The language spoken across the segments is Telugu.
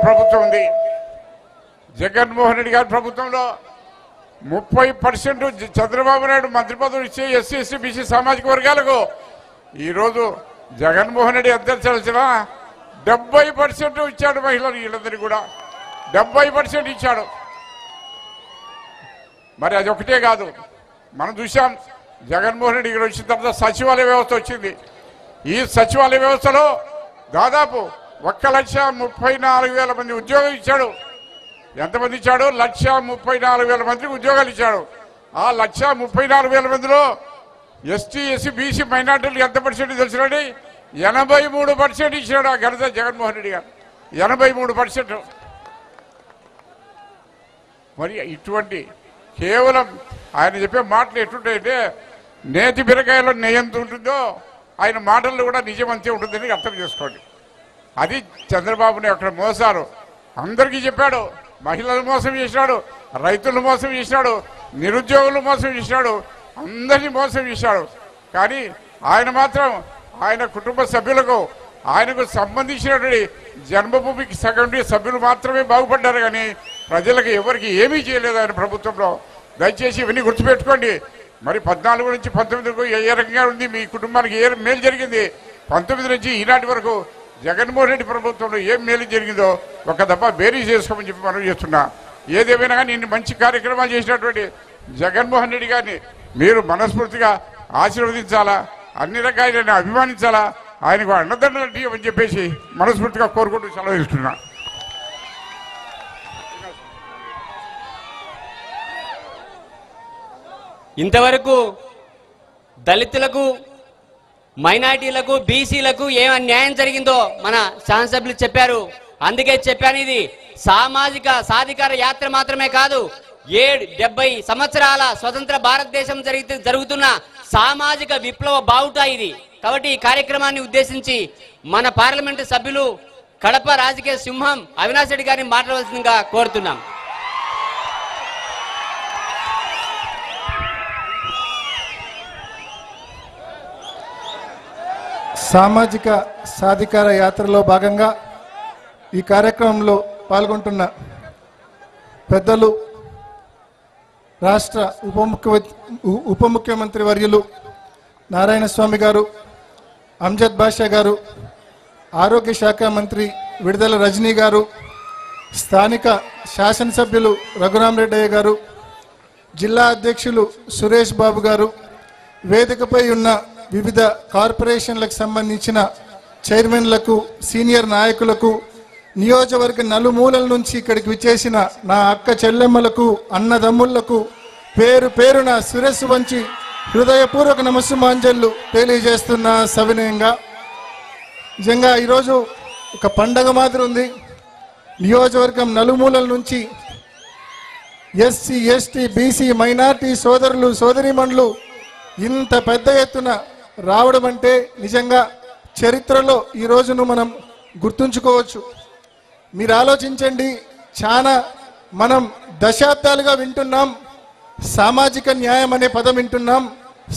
ప్రభుత్వం ఉంది. జగన్మోహన్ రెడ్డి గారి ప్రభుత్వంలో ముప్పై పర్సెంట్ చంద్రబాబు నాయుడు మంత్రి పదవులు ఇచ్చే ఎస్సీ ఎస్సీ బీసీ సామాజిక వర్గాలకు ఈరోజు జగన్మోహన్ రెడ్డి అధ్యక్షాల్సిన డెబ్బై పర్సెంట్ ఇచ్చాడు మహిళలు వీళ్ళందరికీ కూడా. డెబ్బై పర్సెంట్ ఇచ్చాడు. మరి అది ఒకటే కాదు. మనం చూసాం జగన్మోహన్ రెడ్డి గారు వచ్చిన తర్వాత సచివాలయ వ్యవస్థ వచ్చింది. ఈ సచివాలయ వ్యవస్థలో దాదాపు ఒక్క లక్ష ముప్పై నాలుగు వేల మంది ఉద్యోగం ఇచ్చాడు. ఎంతమంది ఇచ్చాడు? లక్ష ముప్పై నాలుగు వేల మందికి ఉద్యోగాలు ఇచ్చాడు. ఆ లక్ష ముప్పై నాలుగు వేల మందిలో ఎస్టీ ఎస్సీ బీసీ మైనార్టీలు ఎంత పర్సెంట్ తెలిసినండి ఎనభై మూడు పర్సెంట్ ఇచ్చాడు ఆ ఘనత జగన్మోహన్ రెడ్డి గారు. ఎనభై మూడు పర్సెంట్. మరి ఇటువంటి కేవలం ఆయన చెప్పే మాటలు ఎటుంటాయంటే నేతి బిరకాయలో నెయ్యంత ఉంటుందో ఆయన మాటల్లో కూడా నిజమంతే ఉంటుందని అర్థం చేసుకోండి. అది చంద్రబాబుని అక్కడ మోసారు. అందరికీ చెప్పాడు మహిళలు మోసం చేసినాడు రైతులు మోసం చేసినాడు నిరుద్యోగులు మోసం చేసినాడు అందరినీ మోసం చేశాడు. కానీ ఆయన మాత్రం ఆయన కుటుంబ సభ్యులకు ఆయనకు సంబంధించినటువంటి జన్మభూమికి సగం సభ్యులు మాత్రమే బాగుపడ్డారు కానీ ప్రజలకు ఎవరికి ఏమీ చేయలేదు ఆయన ప్రభుత్వంలో. దయచేసి ఇవన్నీ గుర్తుపెట్టుకోండి. మరి పద్నాలుగు నుంచి పంతొమ్మిది వరకు ఏ ఏ రకంగా ఉంది మీ కుటుంబానికి ఏ మేలు జరిగింది? పంతొమ్మిది నుంచి ఈనాటి వరకు జగన్మోహన్ రెడ్డి ప్రభుత్వంలో ఏం మేలు జరిగిందో ఒక దఫా బేరీ చేసుకోమని చెప్పి మనం చేస్తున్నా. ఏదేమైనా కానీ ఇన్ని మంచి కార్యక్రమాలు చేసినటువంటి జగన్మోహన్ రెడ్డి గారిని మీరు మనస్ఫూర్తిగా ఆశీర్వదించాలా? అన్ని రకాలైన అభిమానించాలా? ఆయనకు అండదండలు అని చెప్పేసి మనస్ఫూర్తిగా కోరుకుంటూ సెలవు ఇస్తున్నా ఇంతవరకు దళితులకు మైనార్టీలకు బీసీలకు ఏం అన్యాయం జరిగిందో మన శాసనసభ్యులు చెప్పారు. అందుకే చెప్పాను ఇది. సామాజిక సాధికార యాత్ర మాత్రమే కాదు ఏడు డెబ్బై సంవత్సరాల స్వతంత్ర భారతదేశం జరిగితే జరుగుతున్న సామాజిక విప్లవ బావుట ఇది. కాబట్టి ఈ కార్యక్రమాన్ని ఉద్దేశించి మన పార్లమెంటు సభ్యులు కడప రాజకీయ సింహం అవినాష్ రెడ్డి గారిని మాట్లాడవలసిందిగా కోరుతున్నాం. సామాజిక సాధికార యాత్రలో భాగంగా ఈ కార్యక్రమంలో పాల్గొంటున్న పెద్దలు రాష్ట్ర ఉప ముఖ్య ఉప ముఖ్యమంత్రి వర్యులు నారాయణ స్వామి గారు అంజద్ బాషా గారు ఆరోగ్య శాఖ మంత్రి విడుదల రజనీ గారు స్థానిక శాసనసభ్యులు రఘురామరెడ్డయ్య గారు జిల్లా అధ్యక్షులు సురేష్ బాబు గారు వేదికపై ఉన్న వివిధ కార్పొరేషన్లకు సంబంధించిన చైర్మన్లకు సీనియర్ నాయకులకు నియోజకవర్గ నలుమూలల నుంచి ఇక్కడికి విచ్చేసిన నా అక్క చెల్లెమ్మలకు అన్నదమ్ముళ్ళకు పేరు పేరున శిరస్సు వంచి హృదయపూర్వక నమస్సుమాంజళ్ళు తెలియజేస్తున్న సవినయంగా. నిజంగా ఈరోజు ఒక పండగ మాదిరి ఉంది. నియోజకవర్గం నలుమూలల నుంచి ఎస్సీ ఎస్టీ బీసీ మైనార్టీ సోదరులు సోదరిమణులు ఇంత పెద్ద ఎత్తున రావడం అంటే నిజంగా చరిత్రలో ఈ రోజును మనం గుర్తుంచుకోవచ్చు. మీరు ఆలోచించండి చాలా మనం దశాబ్దాలుగా వింటున్నాం సామాజిక న్యాయం అనే పదం వింటున్నాం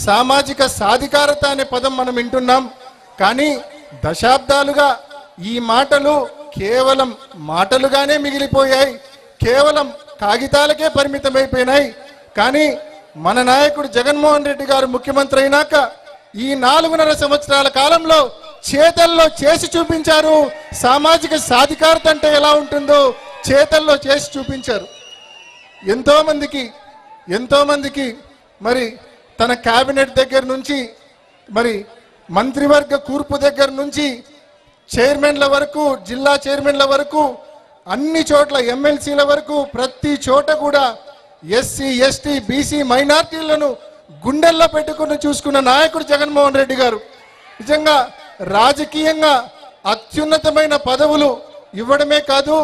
సామాజిక సాధికారత అనే పదం మనం వింటున్నాం కానీ దశాబ్దాలుగా ఈ మాటలు కేవలం మాటలుగానే మిగిలిపోయాయి కేవలం కాగితాలకే పరిమితమైపోయినాయి కానీ మన నాయకుడు జగన్మోహన్ రెడ్డి గారు ముఖ్యమంత్రి అయినాక ఈ నాలుగున్నర సంవత్సరాల కాలంలో చేతల్లో చేసి చూపించారు. సామాజిక సాధికారత అంటే ఎలా ఉంటుందో చేతల్లో చేసి చూపించారు. ఎంతో మందికి ఎంతో మందికి మరి తన కేబినెట్ దగ్గర నుంచి మరి మంత్రివర్గ కూర్పు దగ్గర నుంచి చైర్మన్ల వరకు జిల్లా చైర్మన్ల వరకు అన్ని చోట్ల ఎమ్మెల్సీల వరకు ప్రతి చోట కూడా ఎస్సీ ఎస్టీ బీసీ మైనార్టీలను గుండెల్లో పెట్టుకుని చూసుకున్న నాయకుడు జగన్మోహన్ రెడ్డి గారు నిజంగా రాజకీయంగా అత్యున్నతమైన పదవులు ఇవ్వడమే కాదు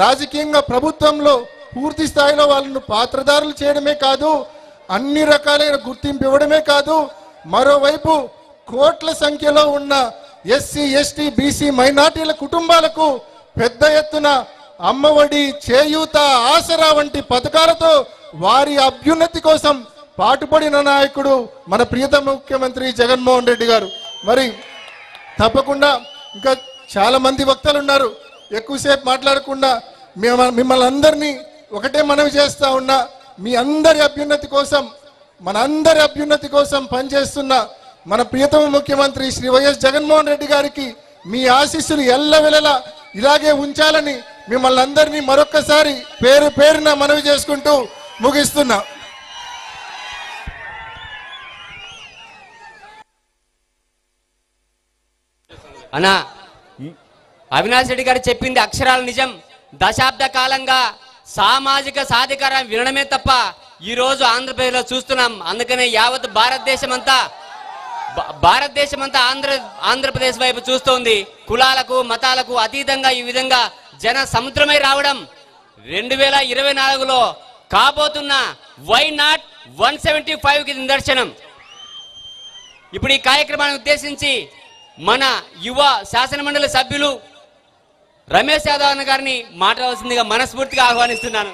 రాజకీయంగా ప్రభుత్వంలో పూర్తి స్థాయిలో వాళ్ళను పాత్రదారులు చేయడమే కాదు అన్ని రకాలైన గుర్తింపు ఇవ్వడమే కాదు మరోవైపు కోట్ల సంఖ్యలో ఉన్న ఎస్సీ ఎస్టీ బీసీ మైనార్టీల కుటుంబాలకు పెద్ద ఎత్తున అమ్మఒడి చేయూత ఆసరా వంటి పథకాలతో వారి అభ్యున్నతి కోసం పాటుపడిన నాయకుడు మన ప్రియతమ ముఖ్యమంత్రి జగన్మోహన్ రెడ్డి గారు. మరి తప్పకుండా ఇంకా చాలా మంది వక్తలు ఉన్నారు. ఎక్కువసేపు మాట్లాడకుండా మేము మిమ్మల్ని అందరినీ ఒకటే మనవి చేస్తా ఉన్నా మీ అందరి అభ్యున్నతి కోసం మన అందరి అభ్యున్నతి కోసం పనిచేస్తున్న మన ప్రియతమ ముఖ్యమంత్రి శ్రీ వైఎస్ జగన్మోహన్ రెడ్డి గారికి మీ ఆశీస్సులు ఎల్లవెలలా ఇలాగే ఉంచాలని మిమ్మల్ని అందరినీ మరొక్కసారి పేరు పేరున మనవి చేసుకుంటూ ముగిస్తున్నా. అనా అవినాష్ రెడ్డి గారు చెప్పింది అక్షరాల నిజం. దశాబ్ద కాలంగా సామాజిక సాధికారం వినడమే తప్ప ఈ రోజు ఆంధ్రప్రదేశ్లో చూస్తున్నాం. అందుకనే యావత్ భారతదేశం అంతా భా- భారతదేశం అంతా ఆంధ్ర ఆంధ్రప్రదేశ్ వైపు చూస్తోంది. కులాలకు మతాలకు అతీతంగా ఈ విధంగా జన సముద్రమై రావడం. రెండు వేల ఇరవై నాలుగులో కాబోతున్న వై నాట్ వన్ సెవెంటీ ఫైవ్కి నిదర్శనం. ఇప్పుడు ఈ కార్యక్రమాన్ని ఉద్దేశించి మన యువ శాసనమండలి సభ్యులు రమేష్ యాదవ్ అన్న గారిని మాట్లాడాల్సిందిగా మనస్ఫూర్తిగా ఆహ్వానిస్తున్నాను.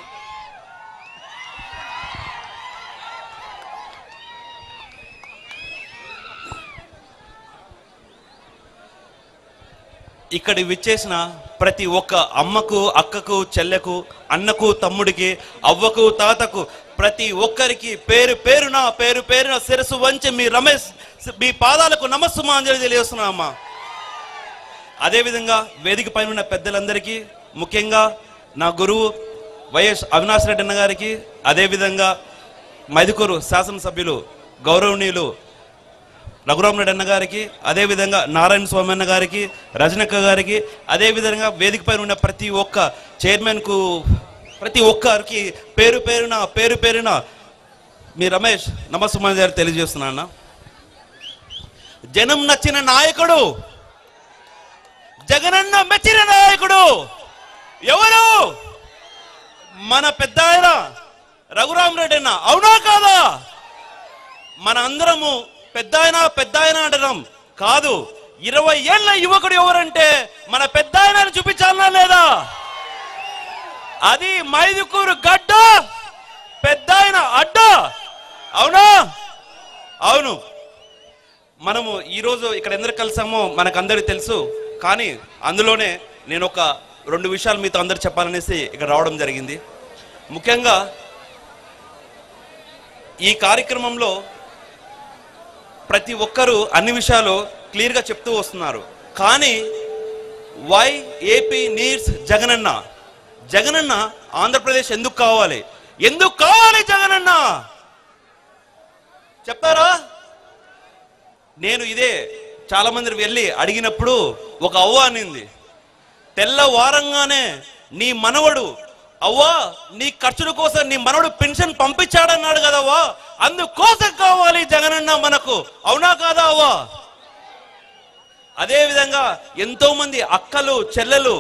ఇక్కడ విచ్చేసిన ప్రతి ఒక్క అమ్మకు అక్కకు చెల్లెకు అన్నకు తమ్ముడికి అవ్వకు తాతకు ప్రతి ఒక్కరికి పేరు పేరున పేరు పేరున శిరసు వంచి మీ రమేష్ మీ పాదాలకు నమస్సుమాంజలి తెలియజేస్తున్నా అమ్మా. అదేవిధంగా వేదిక పైన ఉన్న పెద్దలందరికీ ముఖ్యంగా నా గురువు వైఎస్ అవినాష్ రెడ్డి అన్న గారికి అదేవిధంగా మైదుకూరు శాసనసభ్యులు గౌరవనీయులు రఘురామరెడ్డి అన్న గారికి అదేవిధంగా నారాయణ స్వామి అన్న గారికి రజనక్క గారికి అదేవిధంగా వేదిక పైన ఉన్న ప్రతి ఒక్క చైర్మన్కు ప్రతి ఒక్కరికి పేరు పేరున పేరు పేరున మీ రమేష్ నమస్సుమాన్ గారు తెలియజేస్తున్నా అన్న. జనం నచ్చిన నాయకుడు. జగనన్న మెచ్చిన నాయకుడు. ఎవరు? మన పెద్ద ఆయన రఘురామరెడ్డి అన్న అవునా కాదా? మన అందరము పెద్ద ఆయన పెద్ద ఆయన అంటున్నాం. కాదు ఇరవై ఏళ్ళ యువకుడు ఎవరంటే మన పెద్ద ఆయన చూపించాలనా లేదా? అది మైదుకూరు గడ్డ పెద్ద ఆయన అడ్డ. అవునా? అవును. మనము ఈరోజు ఇక్కడ ఎందుకు కలిసామో మనకందరికి తెలుసు. కానీ అందులోనే నేను ఒక రెండు విషయాలు మీతో అందరు చెప్పాలనేసి ఇక్కడ రావడం జరిగింది. ముఖ్యంగా ఈ కార్యక్రమంలో ప్రతి ఒక్కరూ అన్ని విషయాలు క్లియర్గా చెప్తూ వస్తున్నారు. కానీ why AP needs Jagananna Jagananna Andhra Pradesh ఎందుకు కావాలి? ఎందుకు కావాలి జగనన్న? చెప్తారా? నేను ఇదే చాలా మంది వెళ్ళి అడిగినప్పుడు ఒక అవ్వ అనింది తెల్లవారంగానే నీ మనవడు అవ్వా నీ ఖర్చుల కోసం నీ మనవడు పెన్షన్ పంపించాడన్నాడు కదవ్వా అందుకోసం కావాలి జగనన్న మనకు అవునా కాదా అవ్వా? అదే విధంగా ఎంతో మంది అక్కలు చెల్లెలు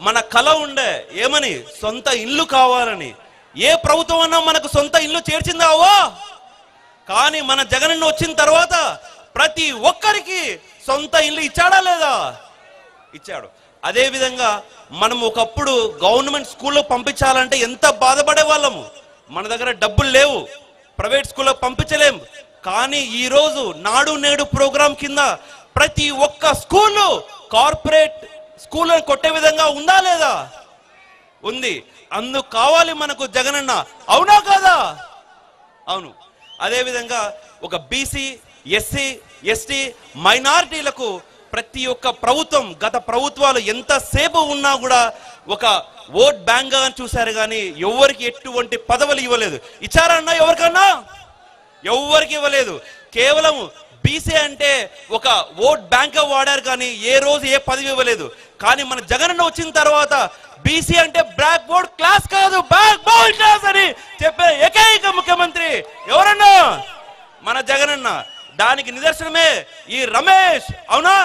మన కల ఉండే ఏమని సొంత ఇల్లు కావాలని ఏ ప్రభుత్వం అన్నా మనకు సొంత ఇల్లు చేర్చిందా అవ్వా? కానీ మన జగనన్న వచ్చిన తర్వాత ప్రతి ఒక్కరికి సొంత ఇల్లు ఇచ్చాడా లేదా? ఇచ్చాడు. అదే విధంగా మనం ఒకప్పుడు గవర్నమెంట్ స్కూల్లో పంపించాలంటే ఎంత బాధపడే వాళ్ళము? మన దగ్గర డబ్బులు లేవు. ప్రైవేట్ స్కూల్లో పంపించలేం. కానీ ఈ రోజు నాడు నేడు ప్రోగ్రాం కింద ప్రతి ఒక్క స్కూలు కార్పొరేట్ స్కూళ్ళను కొట్టే విధంగా ఉందా లేదా? ఉంది. అందుకు కావాలి మనకు జగనన్న. అవునా కాదా? అవును. అదేవిధంగా ఒక బీసీ ఎస్సీ ఎస్టీ మైనారిటీలకు ప్రతి ఒక్క ప్రభుత్వం గత ప్రభుత్వాలు ఎంతసేపు ఉన్నా కూడా ఒక ఓట్ బ్యాంక్ చూశారు కానీ ఎవరికి ఎటువంటి పదవులు ఇవ్వలేదు. ఇచ్చారన్నా ఎవరికన్నా? ఎవరికి ఇవ్వలేదు. కేవలం బీసీ అంటే ఒక ఓట్ బ్యాంక్ వాడారు కానీ ఏ రోజు ఏ పదవి ఇవ్వలేదు. కానీ మన జగనన్న వచ్చిన తర్వాత బీసీ అంటే బ్లాక్ బోర్డ్ క్లాస్ కాదు బ్యాక్ బోర్డ్ క్లాస్ అని చెప్పే ఏకైక ముఖ్యమంత్రి ఎవరన్నా? మన జగనన్న. దానికి నిదర్శనమే ఈ రమేష్ అవునా?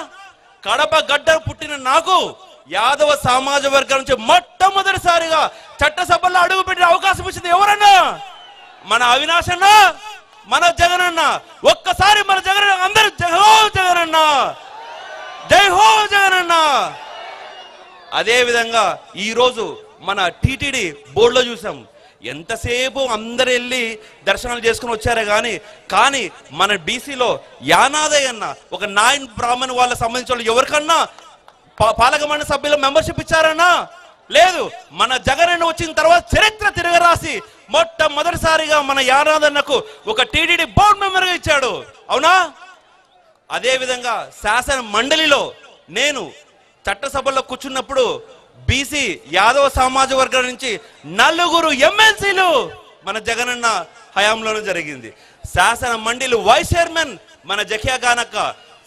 కడప గడ్డ పుట్టిన నాకు యాదవ సమాజ వర్గం నుంచి మొట్టమొదటిసారిగా చట్టసభల్లో అడుగు పెట్టిన అవకాశం ఇచ్చింది ఎవరన్నా? మన అవినాష్ అన్న మన జగనన్న ఒక్కసారి మన జగన్ అందరూ జై జగన్ జగనన్న జై హో జగనన్న అదే విధంగా ఈ రోజు మన టీటీడీ బోర్డులో చూసాం. ఎంతసేపు అందరు వెళ్ళి దర్శనాలు చేసుకుని వచ్చారే కానీ కానీ మన బీసీలో యానాదయ్య అన్న ఒక నాయన్ బ్రాహ్మణ్ వాళ్ళ సంబంధించిన వాళ్ళు ఎవరికన్నా పాలకమండలి సభ్యుల మెంబర్షిప్ ఇచ్చారన్నా? లేదు. మన జగన్ వచ్చిన తర్వాత చరిత్ర తిరగరాసి మొట్టమొదటిసారిగా మన యానాదన్నకు ఒక టీడీడీ బోర్డు మెంబర్గా ఇచ్చాడు. అవునా? అదేవిధంగా శాసన మండలిలో నేను చట్టసభలో కూర్చున్నప్పుడు బీసీ యాదవ సమాజ వర్గం నుంచి నలుగురు ఎమ్మెల్సీలు మన జగనన్న హయాంలోనే జరిగింది. శాసన మండలి వైస్ చైర్మన్ మన జకియా గానక్క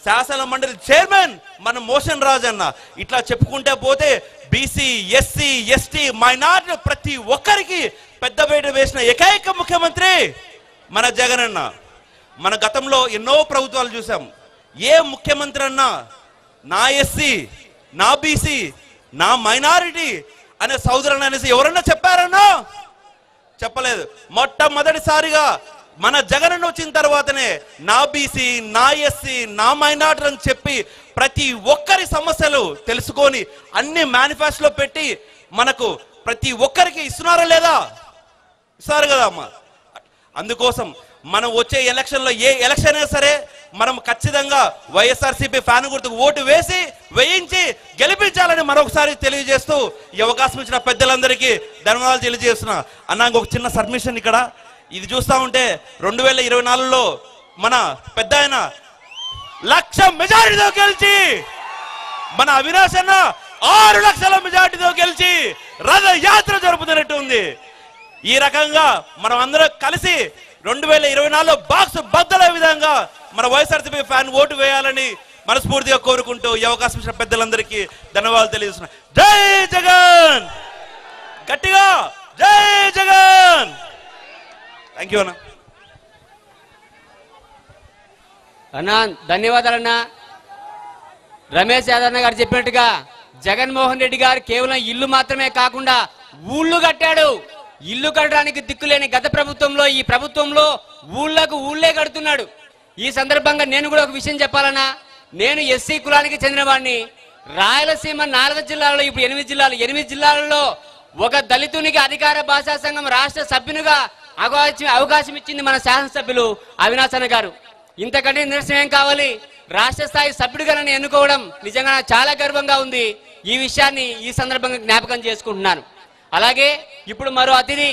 శాసన మండలి చైర్మన్ మన మోషన్ రాజ్ అన్న ఇట్లా చెప్పుకుంటే పోతే బీసీ ఎస్సీ ఎస్టీ మైనార్టీ ప్రతి ఒక్కరికి పెద్దపేట వేసిన ఏకైక ముఖ్యమంత్రి మన జగనన్న. మన గతంలో ఎన్నో ప్రభుత్వాలు చూసాం. ఏ ముఖ్యమంత్రి అన్నా నా ఎస్సీ నా బీసీ నా మైనారిటీ అనే సోదరుని అనేసి ఎవరన్నా చెప్పారన్నా? చెప్పలేదు. మొట్టమొదటిసారిగా మన జగన్ వచ్చిన తర్వాతనే నా బీసీ నా ఎస్సీ నా మైనార్టీ అని చెప్పి ప్రతి ఒక్కరి సమస్యలు తెలుసుకొని అన్ని మేనిఫెస్టోలో పెట్టి మనకు ప్రతి ఒక్కరికి ఇస్తున్నారా లేదా? ఇస్తారు కదా అమ్మ. అందుకోసం మనం వచ్చే ఎలక్షన్లో ఏ ఎలక్షన్ అయినా సరే మనం ఖచ్చితంగా వైఎస్ఆర్సీపీ ఫ్యాన్ గుర్తుకు ఓటు వేసి వేయించి గెలిపించాలని మరొకసారి తెలియజేస్తూ ఈ అవకాశం ఇచ్చిన పెద్దలందరికీ ధన్యవాదాలు తెలియజేస్తున్నా. అన్న ఒక చిన్న సబ్మిషన్ ఇక్కడ. ఇది చూస్తా ఉంటే రెండు వేల ఇరవై నాలుగులో మన పెద్ద ఆయన లక్ష మెజారిటీతో గెలిచి మన అవినాష్ అన్న ఆరు లక్షల మెజార్టీతో గెలిచి రథయాత్ర జరుపుతున్నట్టు ఉంది. ఈ రకంగా మనం అందరం కలిసి రెండు వేల ఇరవై నాలుగులో బాక్స్ బద్దలే విధంగా మన వైఎస్ఆర్సీపీ ఫ్యాన్ ఓటు వేయాలని మనస్ఫూర్తిగా కోరుకుంటూ ఈ అవకాశం ఇచ్చిన పెద్దలందరికీ ధన్యవాదాలు తెలియజేస్తున్నా జై జగన్! గట్టిగా! జై జగన్! థ్యాంక్ యూ అన్న. అన్నా ధన్యవాదాలన్నా. రమేష్ యాదవ్ గారు చెప్పినట్టుగా జగన్మోహన్ రెడ్డి గారు కేవలం ఇల్లు మాత్రమే కాకుండా ఊళ్ళు కట్టాడు. ఇల్లు కట్టడానికి దిక్కులేని గత ప్రభుత్వంలో ఈ ప్రభుత్వంలో ఊళ్ళకు ఊళ్ళే కడుతున్నాడు. ఈ సందర్భంగా నేను కూడా ఒక విషయం చెప్పాలన్నా. నేను ఎస్సీ కులానికి చెందినవాడిని. రాయలసీమ నాలుగు జిల్లాలలో ఇప్పుడు ఎనిమిది జిల్లాలు ఎనిమిది జిల్లాలలో ఒక దళితునికి అధికార భాషా సంఘం రాష్ట్ర సభ్యునిగా అవకాశం అవకాశం ఇచ్చింది మన శాసనసభ్యులు అవినాశన గారు. ఇంతకంటే నిరసన ఏం కావాలి? రాష్ట్ర స్థాయి సభ్యుడిగా నన్ను ఎన్నుకోవడం నిజంగా చాలా గర్వంగా ఉంది. ఈ విషయాన్ని ఈ సందర్భంగా జ్ఞాపకం చేసుకుంటున్నాను. అలాగే ఇప్పుడు మరో అతిథి.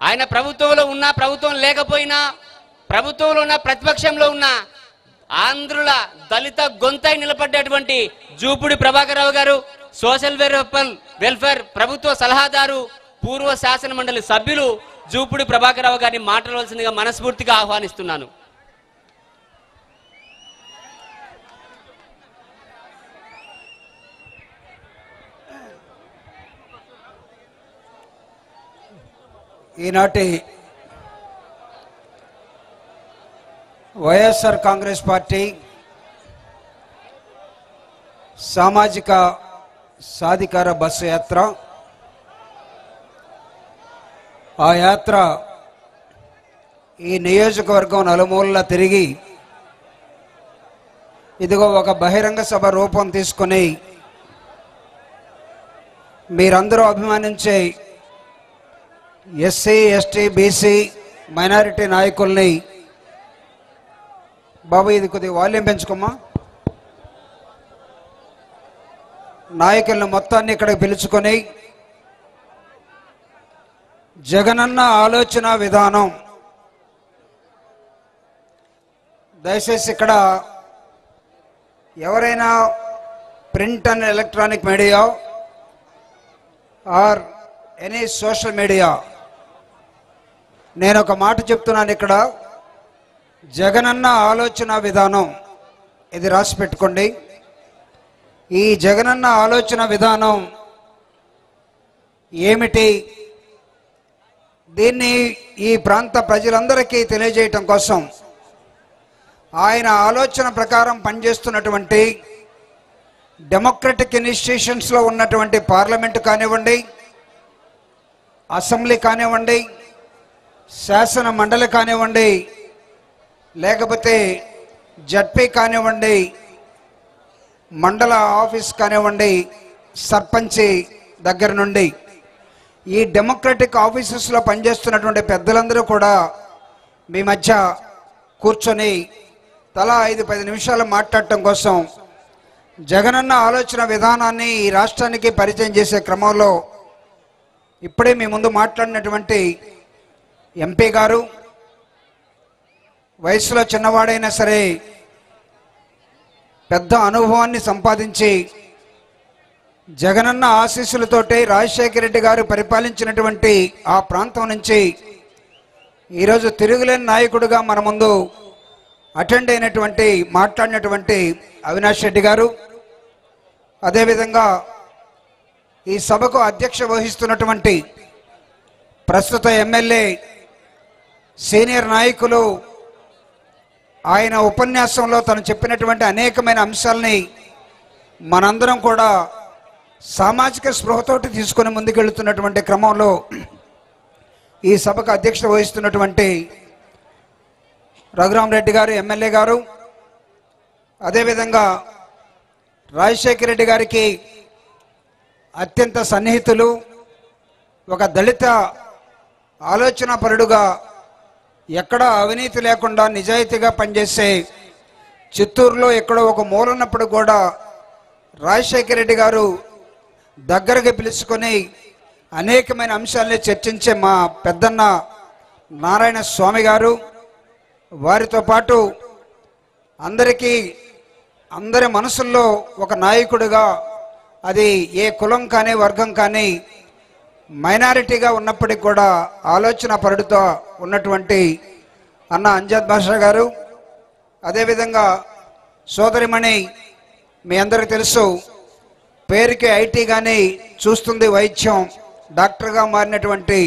ఆయన ప్రభుత్వంలో ఉన్నా ప్రభుత్వం లేకపోయినా ప్రభుత్వంలో ఉన్న ప్రతిపక్షంలో ఉన్న ఆంధ్రుల దళిత గొంతై నిలబడ్డటువంటి జూపుడి ప్రభాకరరావు గారు సోషల్ వెల్ఫేర్ వెల్ఫేర్ ప్రభుత్వ సలహాదారు పూర్వ శాసన మండలి సభ్యులు జూపుడి ప్రభాకరరావు గారిని మాట్లాడవలసిందిగా మనస్ఫూర్తిగా ఆహ్వానిస్తున్నాను. ఈనాటి వైఎస్ఆర్ కాంగ్రెస్ పార్టీ సామాజిక సాధికార బస్సు యాత్ర. ఆ యాత్ర ఈ నియోజకవర్గం నలుమూలలా తిరిగి ఇదిగో ఒక బహిరంగ సభ రూపం తీసుకొని మీరందరూ అభిమానించే ఎస్సీ ఎస్టీ బీసీ మైనారిటీ నాయకుల్ని బాబు ఇది కొద్దిగా వాల్యూమ్ పెంచుకోమ్మా. నాయకులను మొత్తాన్ని ఇక్కడికి పిలుచుకొని జగనన్న ఆలోచన విధానం. దయచేసి ఇక్కడ ఎవరైనా print and electronic media or any social media నేను ఒక మాట చెప్తున్నాను ఇక్కడ. జగనన్న ఆలోచన విధానం ఇది రాసి పెట్టుకోండి. ఈ జగనన్న ఆలోచన విధానం ఏమిటి? దీన్ని ఈ ప్రాంత ప్రజలందరికీ తెలియజేయటం కోసం ఆయన ఆలోచన ప్రకారం పనిచేస్తున్నటువంటి డెమోక్రటిక్ ఇన్స్టిట్యూషన్స్లో ఉన్నటువంటి పార్లమెంటు కానివ్వండి అసెంబ్లీ కానివ్వండి శాసన మండలి కానివ్వండి లేకపోతే జడ్పీ కానివ్వండి మండల ఆఫీస్ కానివ్వండి సర్పంచి దగ్గర నుండి ఈ డెమోక్రటిక్ ఆఫీసెస్లో పనిచేస్తున్నటువంటి పెద్దలందరూ కూడా మీ మధ్య కూర్చొని తలా ఐదు పది నిమిషాలు మాట్లాడటం కోసం జగనన్న ఆలోచన విధానాన్ని ఈ రాష్ట్రానికి పరిచయం చేసే క్రమంలో ఇప్పుడే మీ ముందు మాట్లాడినటువంటి ఎంపీ గారు వయసులో చిన్నవాడైనా సరే పెద్ద అనుభవాన్ని సంపాదించి జగనన్న ఆశీస్సులతోటి రాజశేఖర రెడ్డి గారు పరిపాలించినటువంటి ఆ ప్రాంతం నుంచి ఈరోజు తిరుగులేని నాయకుడిగా మన ముందు అటెండ్ అయినటువంటి మాట్లాడినటువంటి అవినాష్ రెడ్డి గారు. అదేవిధంగా ఈ సభకు అధ్యక్ష వహిస్తున్నటువంటి ప్రస్తుత ఎమ్మెల్యే సీనియర్ నాయకులు ఆయన ఉపన్యాసంలో తను చెప్పినటువంటి అనేకమైన అంశాలని మనందరం కూడా సామాజిక స్పృహతోటి తీసుకొని ముందుకెళ్తున్నటువంటి క్రమంలో ఈ సభకు అధ్యక్షత వహిస్తున్నటువంటి రఘురామ్ రెడ్డి గారు ఎమ్మెల్యే గారు అదేవిధంగా రాజశేఖర రెడ్డి గారికి అత్యంత సన్నిహితులు ఒక దళిత ఆలోచన పరుడుగా ఎక్కడ అవినీతి లేకుండా నిజాయితీగా పనిచేసే చిత్తూరులో ఎక్కడో ఒక మూలన్నప్పుడు కూడా రాజశేఖర రెడ్డి గారు దగ్గరకు పిలుచుకొని అనేకమైన అంశాలని చర్చించే మా పెద్దన్న నారాయణ స్వామి గారు వారితో పాటు అందరికీ అందరి మనసుల్లో ఒక నాయకుడిగా అది ఏ కులం కానీ వర్గం కానీ మైనారిటీగా ఉన్నప్పటికీ కూడా ఆలోచన పరుడుతో ఉన్నటువంటి అన్న అంజద్ బాషా గారు అదేవిధంగా సోదరిమణి మీ అందరికీ తెలుసు పేరుకి ఐటీ కానీ చూస్తుంది వైద్యం డాక్టర్గా మారినటువంటి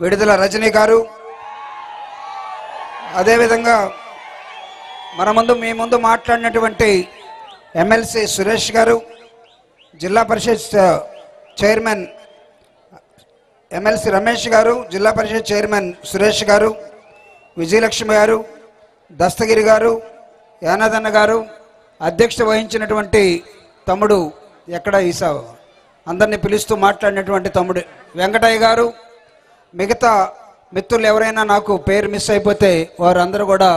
విడుదల రజనీ గారు. అదేవిధంగా మన ముందు మీ ముందు మాట్లాడినటువంటి ఎమ్మెల్సీ సురేష్ గారు జిల్లా పరిషత్ చైర్మన్ ఎమ్మెల్సీ రమేష్ గారు జిల్లా పరిషత్ చైర్మన్ సురేష్ గారు విజయలక్ష్మి గారు దస్తగిరి గారు యానాదన్న గారు అధ్యక్షత వహించినటువంటి తమ్ముడు ఎక్కడ ఈసావు? అందరినీ పిలుస్తూ మాట్లాడినటువంటి తమ్ముడు వెంకటయ్య గారు. మిగతా మిత్రులు ఎవరైనా నాకు పేరు మిస్ అయిపోతే వారందరూ కూడా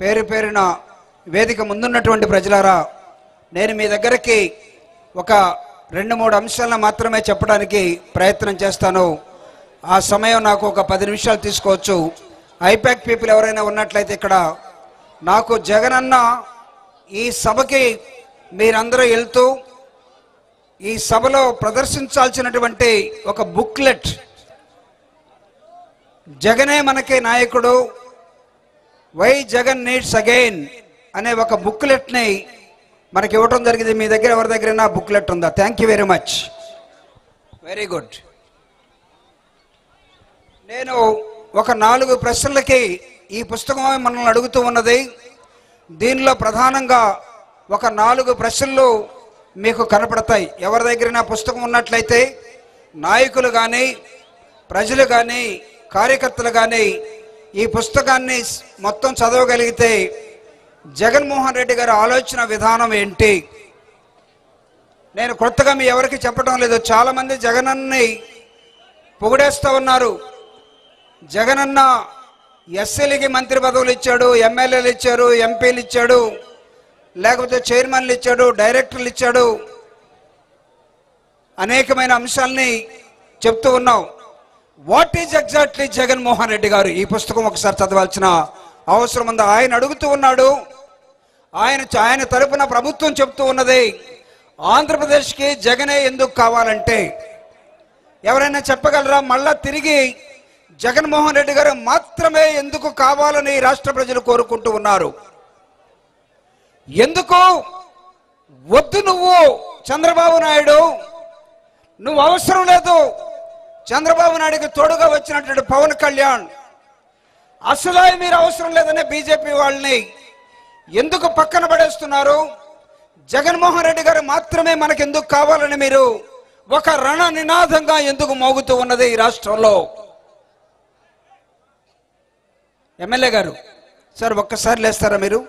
పేరు పేరున వేదిక ముందున్నటువంటి ప్రజలారా నేను మీ దగ్గరికి ఒక రెండు మూడు అంశాలను మాత్రమే చెప్పడానికి ప్రయత్నం చేస్తాను. ఆ సమయం నాకు ఒక పది నిమిషాలు తీసుకోవచ్చు. ఐపాక్ పీపుల్ ఎవరైనా ఉన్నట్లయితే ఇక్కడ నాకు జగనన్న ఈ సభకి మీరందరూ వెళ్తూ ఈ సభలో ప్రదర్శించాల్సినటువంటి ఒక బుక్లెట్ జగనే మనకి నాయకుడు వై జగన్ నీడ్స్ అగైన్ అనే ఒక బుక్లెట్ని మనకి ఇవ్వటం జరిగింది. మీ దగ్గర ఎవరి దగ్గరైనా బుక్లెట్ ఉందా? Thank you very much very good నేను ఒక నాలుగు ప్రశ్నలకి ఈ పుస్తకం మనల్ని అడుగుతూ ఉన్నది. దీనిలో ప్రధానంగా ఒక నాలుగు ప్రశ్నలు మీకు కనపడతాయి. ఎవరి దగ్గరైనా పుస్తకం ఉన్నట్లయితే నాయకులు కానీ ప్రజలు కానీ కార్యకర్తలు కానీ ఈ పుస్తకాన్ని మొత్తం చదవగలిగితే జగన్మోహన్ రెడ్డి గారి ఆలోచన విధానం ఏంటి? నేను కొత్తగా మీ ఎవరికి చెప్పడం లేదు. చాలామంది జగనన్ని పొగిడేస్తూ ఉన్నారు. జగనన్న ఎస్సీలకి మంత్రి పదవులు ఇచ్చాడు ఎమ్మెల్యేలు ఇచ్చారు ఎంపీలు ఇచ్చాడు లేకపోతే చైర్మన్లు ఇచ్చాడు డైరెక్టర్లు ఇచ్చాడు. అనేకమైన అంశాలని చెప్తూ ఉన్నాం. What is exactly Jaganmohan Reddy garu? ఈ పుస్తకం ఒకసారి చదవాల్సిన అవసరం ఉంది. ఆయన అడుగుతూ ఉన్నాడు ఆయన ఆయన తరపున ప్రభుత్వం చెప్తూ ఉన్నది ఆంధ్రప్రదేశ్కి జగనే ఎందుకు కావాలంటే ఎవరైనా చెప్పగలరా? మళ్ళా తిరిగి జగన్మోహన్ రెడ్డి గారు మాత్రమే ఎందుకు కావాలని రాష్ట్ర ప్రజలు కోరుకుంటూ ఉన్నారు. ఎందుకు? వద్దు నువ్వు చంద్రబాబు నాయుడు. నువ్వు అవసరం లేదు. చంద్రబాబు నాయుడికి తోడుగా వచ్చినటువంటి పవన్ కళ్యాణ్. అసలు మీరు అవసరం లేదనే బీజేపీ వాళ్ళని ఎందుకు పక్కన పడేస్తున్నారు? జగన్మోహన్ రెడ్డి గారు మాత్రమే మనకు ఎందుకు కావాలని మీరు ఒక రణ నినాదంగా ఎందుకు మోగుతూ ఉన్నది ఈ రాష్ట్రంలో? ఎమ్మెల్యే గారు సార్ ఒక్కసారి లేస్తారా మీరు?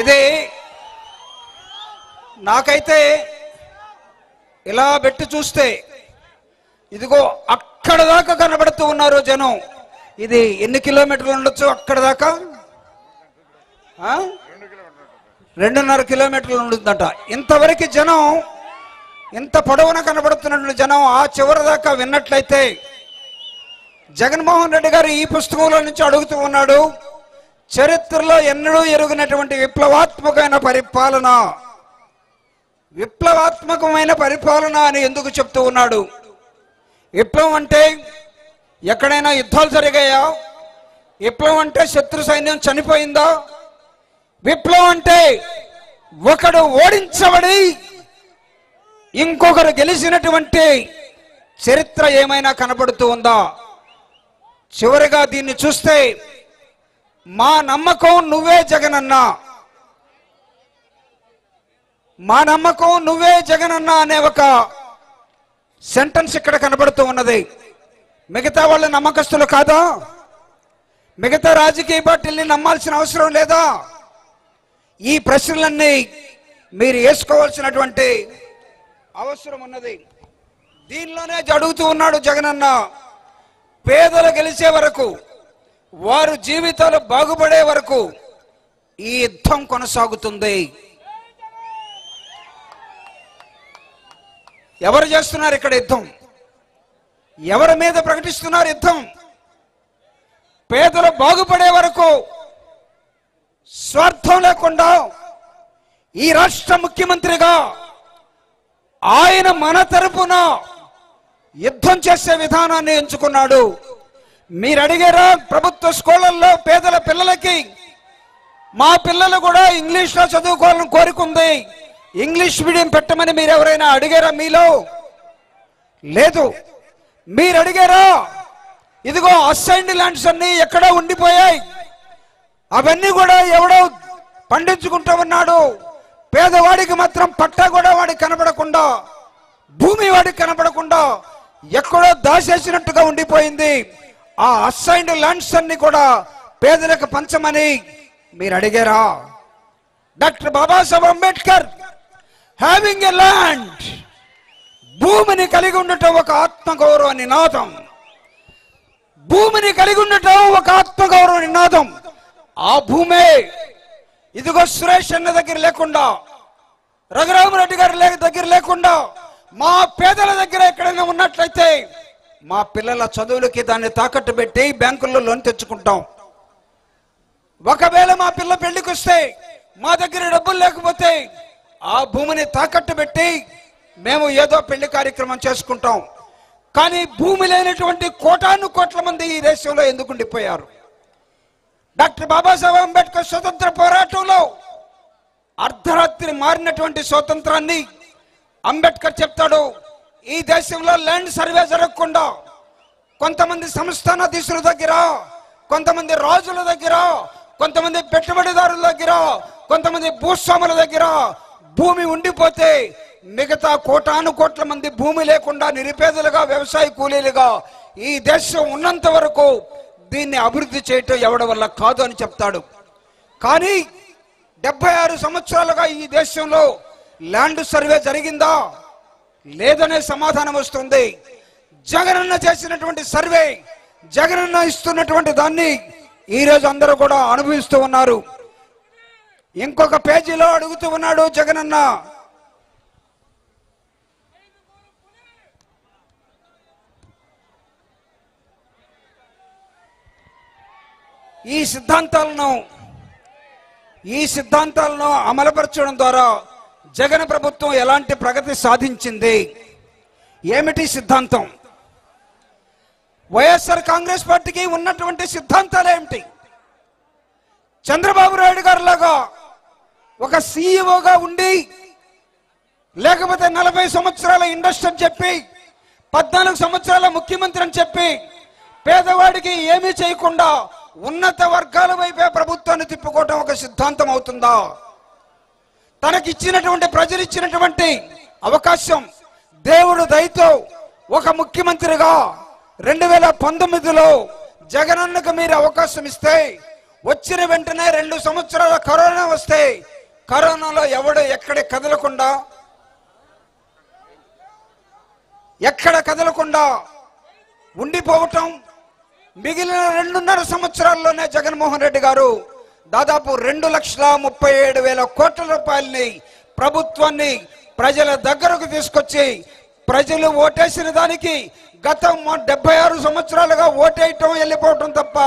ఇది నాకైతే ఇలా పెట్టి చూస్తే ఇదిగో అక్కడ దాకా కనబడుతూ ఉన్నారు జనం. ఇది ఎన్ని కిలోమీటర్లు ఉండొచ్చు అక్కడ దాకా? రెండున్నర కిలోమీటర్లు ఉంటుందట. ఇంతవరకు జనం ఇంత పొడవున కనబడుతున్నట్టు జనం ఆ చివరి దాకా విన్నట్లయితే జగన్మోహన్ రెడ్డి గారు ఈ పుస్తకంలో నుంచి అడుగుతూ ఉన్నాడు చరిత్రలో ఎన్నడూ ఎరుగినటువంటి విప్లవాత్మకమైన పరిపాలన. విప్లవాత్మకమైన పరిపాలన అని ఎందుకు చెప్తూ ఉన్నాడు? విప్లవం అంటే ఎక్కడైనా యుద్ధాలు జరిగాయా? విప్లవం అంటే శత్రు సైన్యం చనిపోయిందా? విప్లవం అంటే ఒకడు ఓడించబడి ఇంకొకరు గెలిచినటువంటి చరిత్ర ఏమైనా కనబడుతూ ఉందా? చివరిగా దీన్ని చూస్తే మా నమ్మకం నువ్వే జగనన్న. మా నమ్మకం నువ్వే జగనన్న అనే ఒక సెంటెన్స్ ఇక్కడ కనబడుతూ ఉన్నది. మిగతా వాళ్ళ నమ్మకస్తులు కాదా? మిగతా రాజకీయ పార్టీల్ని నమ్మాల్సిన అవసరం లేదా? ఈ ప్రశ్నలన్నీ మీరు వేసుకోవాల్సినటువంటి అవసరం ఉన్నది. దీనిలోనే జడుగుతూ ఉన్నాడు జగనన్న పేదలు గెలిచే వరకు వారు జీవితాలు బాగుపడే వరకు ఈ యుద్ధం కొనసాగుతుంది. ఎవరు చేస్తున్నారు ఇక్కడ యుద్ధం? ఎవరి మీద ప్రకటిస్తున్నారు యుద్ధం? పేదలు బాగుపడే వరకు స్వార్థం లేకుండా ఈ రాష్ట్ర ముఖ్యమంత్రిగా ఆయన మన తరపున యుద్ధం చేసే విధానాన్ని ఎంచుకున్నాడు. మీరు అడిగారా ప్రభుత్వ స్కూళ్ళల్లో పేదల పిల్లలకి మా పిల్లలు కూడా ఇంగ్లీష్లో చదువుకోవాలని కోరుకుంది. ఇంగ్లీష్ మీడియం పెట్టమని మీరు ఎవరైనా అడిగారా మీలో? లేదు. మీరు అడిగారా ఇదిగో అసైన్డ్ ల్యాండ్స్ అన్ని ఎక్కడో ఉండిపోయాయి. అవన్నీ కూడా ఎవడో పండించుకుంటూ ఉన్నాడు పేదవాడికి మాత్రం పట్టా కూడా వాడికి కనబడకుండా భూమి వాడికి కనబడకుండా ఎక్కడో దాచేసినట్టుగా ఉండిపోయింది. ఆ అసైన్డ్ ల్యాండ్స్ అన్ని కూడా పేదలకు పంచమని మీరు అడిగారా doctor Babasaheb Ambedkar having a land భూమిని కలిగి ఉండటం ఒక ఆత్మగౌరవ నినాదం భూమిని కలిగి ఉండటం ఒక ఆత్మగౌరవ నినాదం ఆ భూమే ఇదిగో సురేష్ అన్న దగ్గర లేకుండా రఘురామరెడ్డి గారి దగ్గర లేకుండా మా పేదల దగ్గర ఎక్కడైనా ఉన్నట్లయితే మా పిల్లల చదువులకి దాన్ని తాకట్టు పెట్టి బ్యాంకుల్లో లోన్ తెచ్చుకుంటాం. ఒకవేళ మా పిల్ల పెళ్ళికి వస్తే మా దగ్గర డబ్బులు లేకపోతే ఆ భూమిని తాకట్టు పెట్టి మేము ఏదో పెళ్ళి కార్యక్రమం చేసుకుంటాం. కానీ భూమి లేనటువంటి కోటాను కోట్ల మంది ఈ దేశంలో ఎందుకు ఉండిపోయారు? డాక్టర్ బాబాసాహెబ్ అంబేద్కర్ స్వతంత్ర పోరాటంలో అర్ధరాత్రి మారినటువంటి స్వాతంత్రాన్ని అంబేద్కర్ చెప్తాడు. ఈ దేశంలో ల్యాండ్ సర్వే జరగకుండా కొంతమంది సంస్థానాధీశుల దగ్గర కొంతమంది రాజుల దగ్గర కొంతమంది పెట్టుబడిదారుల దగ్గర కొంతమంది భూస్వాముల దగ్గర భూమి ఉండిపోతే మిగతా కోటాను కోట్ల మంది భూమి లేకుండా నిరుపేదలుగా వ్యవసాయ కూలీలుగా ఈ దేశం ఉన్నంత వరకు దీన్ని అభివృద్ధి చేయటం ఎవడ వల్ల కాదు అని చెప్తాడు. కానీ డెబ్బై ఆరు సంవత్సరాలుగా ఈ దేశంలో ల్యాండ్ సర్వే జరిగిందా? లేదనే సమాధానం వస్తుంది. జగనన్న చేసినటువంటి సర్వే జగనన్న ఇస్తున్నటువంటి దాన్ని ఈ రోజు అందరూ కూడా అనుభవిస్తూ ఉన్నారు. ఇంకొక పేజీలో అడుగుతూ ఉన్నాడు జగనన్న. ఈ సిద్ధాంతాలను ఈ సిద్ధాంతాలను అమలుపరచడం ద్వారా జగన్ ప్రభుత్వం ఎలాంటి ప్రగతి సాధించింది? ఏమిటి సిద్ధాంతం? వైఎస్ఆర్ కాంగ్రెస్ పార్టీకి ఉన్నటువంటి సిద్ధాంతాలు ఏమిటి? చంద్రబాబు నాయుడు గారు లాగా ఒక సీఈఓగా ఉండి లేకపోతే నలభై సంవత్సరాల ఇండస్ట్రీ అని చెప్పి పద్నాలుగు సంవత్సరాల ముఖ్యమంత్రి అని చెప్పి పేదవాడికి ఏమీ చేయకుండా ఉన్నత వర్గాల వైపే ప్రభుత్వాన్ని తిప్పుకోవటం ఒక సిద్ధాంతం అవుతుందా? తనకిచ్చినటువంటి ప్రజలు ఇచ్చినటువంటి అవకాశం దేవుడు దయతో ఒక ముఖ్యమంత్రిగా రెండు వేల పంతొమ్మిదిలో జగనన్నకు మీరు అవకాశం ఇస్తే వచ్చిన వెంటనే రెండు సంవత్సరాల కరోనా వస్తే కరోనాలో ఎవడు ఎక్కడ కదలకుండా? ఎక్కడ కదలకుండా ఉండిపోవటం? మిగిలిన రెండున్నర సంవత్సరాల్లోనే జగన్మోహన్ రెడ్డి గారు దాదాపు రెండు లక్షల ముప్పై ఏడు వేల కోట్ల రూపాయలని ప్రభుత్వాన్ని ప్రజల దగ్గరకు తీసుకొచ్చి ప్రజలు ఓటేసిన దానికి గత డెబ్బై ఆరు సంవత్సరాలుగా ఓటేయటం వెళ్ళిపోవటం తప్ప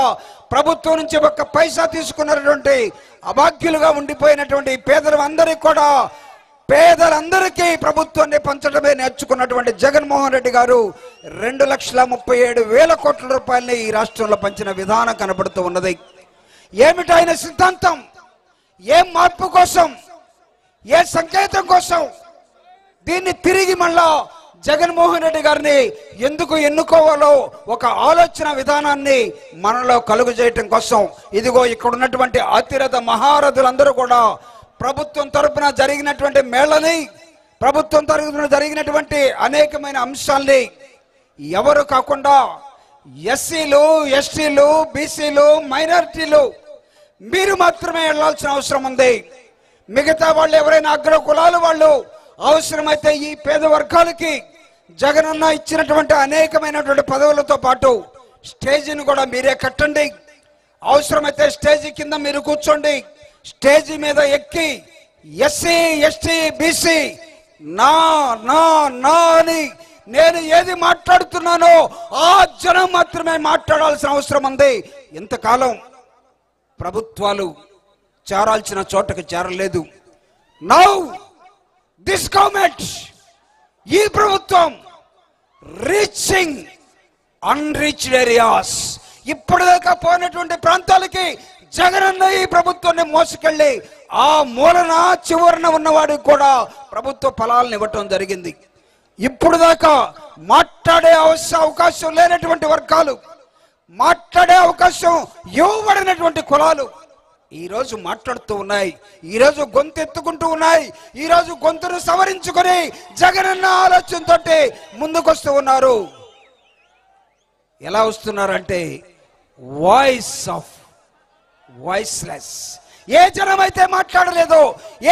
ప్రభుత్వం నుంచి ఒక్క పైసా తీసుకున్నటువంటి అభాగ్యులుగా ఉండిపోయినటువంటి పేదలు అందరికీ కూడా పేదలందరికీ ప్రభుత్వాన్ని పంచడమే నేర్చుకున్నటువంటి జగన్మోహన్ రెడ్డి గారు రెండు లక్షల ముప్పై ఏడు వేల కోట్ల రూపాయలని ఈ రాష్ట్రంలో పంచిన విధానం కనబడుతూ ఉన్నది. ఏమిటి ఆయన సిద్ధాంతం? ఏ మార్పు కోసం? ఏ సంకేతం కోసం? దీన్ని తిరిగి మళ్ళా జగన్మోహన్ రెడ్డి గారిని ఎందుకు ఎన్నుకోవాలో ఒక ఆలోచన విధానాన్ని మనలో కలుగు చేయటం కోసం ఇదిగో ఇక్కడ ఉన్నటువంటి అతిరథ మహారథులందరూ కూడా ప్రభుత్వం తరపున జరిగినటువంటి మేళని ప్రభుత్వం తరపున జరిగినటువంటి అనేకమైన అంశాల్ని ఎవరు కాకుండా ఎస్సీలు ఎస్టీలు బీసీలు మైనారిటీలు మీరు మాత్రమే వెళ్ళాల్సిన అవసరం ఉంది. మిగతా వాళ్ళు ఎవరైనా అగ్ర కులాలు వాళ్ళు అవసరమైతే ఈ పేద వర్గాలకి జగనన్న ఇచ్చినటువంటి అనేకమైనటువంటి పదవులతో పాటు స్టేజీని కూడా మీరే కట్టండి. అవసరమైతే స్టేజీ కింద మీరు కూర్చోండి. స్టేజీ మీద ఎక్కి ఎస్సీ ఎస్టీ బీసీ నా నా నా అని నేను ఏది మాట్లాడుతున్నానో ఆ జనం మాత్రమే మాట్లాడాల్సిన అవసరం ఉంది. ఇంతకాలం ప్రభుత్వాలు చేరాల్సిన చోటకు చేరలేదు. నౌ దిస్ గవర్నమెంట్ ఈ ప్రభుత్వం రీచింగ్ అన్రీచ్డ్ ఏరియాస్ ఇప్పటిదాకా పోయినటువంటి ప్రాంతాలకి జగనన్న ఈ ప్రభుత్వాన్ని మోసుకెళ్ళి ఆ మూలన చివరన ఉన్నవాడికి కూడా ప్రభుత్వ ఫలాలను ఇవ్వటం జరిగింది. ఇప్పుడు దాకా మాట్లాడే అవకాశం లేనటువంటి వర్గాలు మాట్లాడే అవకాశం ఇవ్వబడినటువంటి కులాలు ఈ రోజు మాట్లాడుతూ ఉన్నాయి. ఈ రోజు గొంతు ఎత్తుకుంటూ ఉన్నాయి. ఈ రోజు గొంతును సవరించుకొని జగనన్న ఆలోచనతో ముందుకొస్తూ ఉన్నారు. ఎలా వస్తున్నారంటే వాయిస్ ఆఫ్ వాయిస్లెస్ ఏ జనం అయితే మాట్లాడలేదో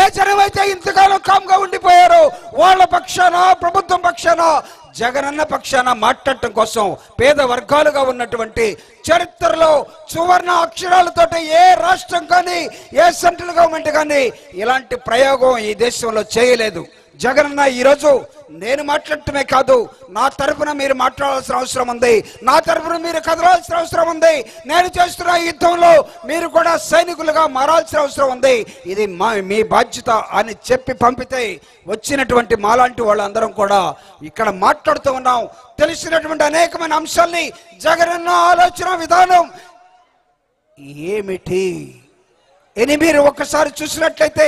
ఏ జనం అయితే ఇంతకాలం కామ్గా ఉండిపోయారో వాళ్ళ పక్షాన ప్రభుత్వం పక్షాన జగనన్న పక్షాన మాట్లాడటం కోసం పేద వర్గాలుగా ఉన్నటువంటి చరిత్రలో సువర్ణ అక్షరాలతో ఏ రాష్ట్రం కానీ ఏ సెంట్రల్ గవర్నమెంట్ కానీ ఇలాంటి ప్రయోగం ఈ దేశంలో చేయలేదు. జగనన్న ఈరోజు నేను మాట్లాడటమే కాదు నా తరపున మీరు మాట్లాడాల్సిన అవసరం ఉంది. నా తరపున మీరు కదలాల్సిన అవసరం ఉంది. నేను చేస్తున్న యుద్ధంలో మీరు కూడా సైనికులుగా మారాల్సిన అవసరం ఉంది. ఇది మా మీ బాధ్యత అని చెప్పి పంపితే వచ్చినటువంటి మాలాంటి వాళ్ళందరం కూడా ఇక్కడ మాట్లాడుతూ ఉన్నాం. తెలిసినటువంటి అనేకమైన అంశాల్ని జగనన్న ఆలోచన విధానం ఏమిటి? ఎని మీరు ఒక్కసారి చూసినట్లయితే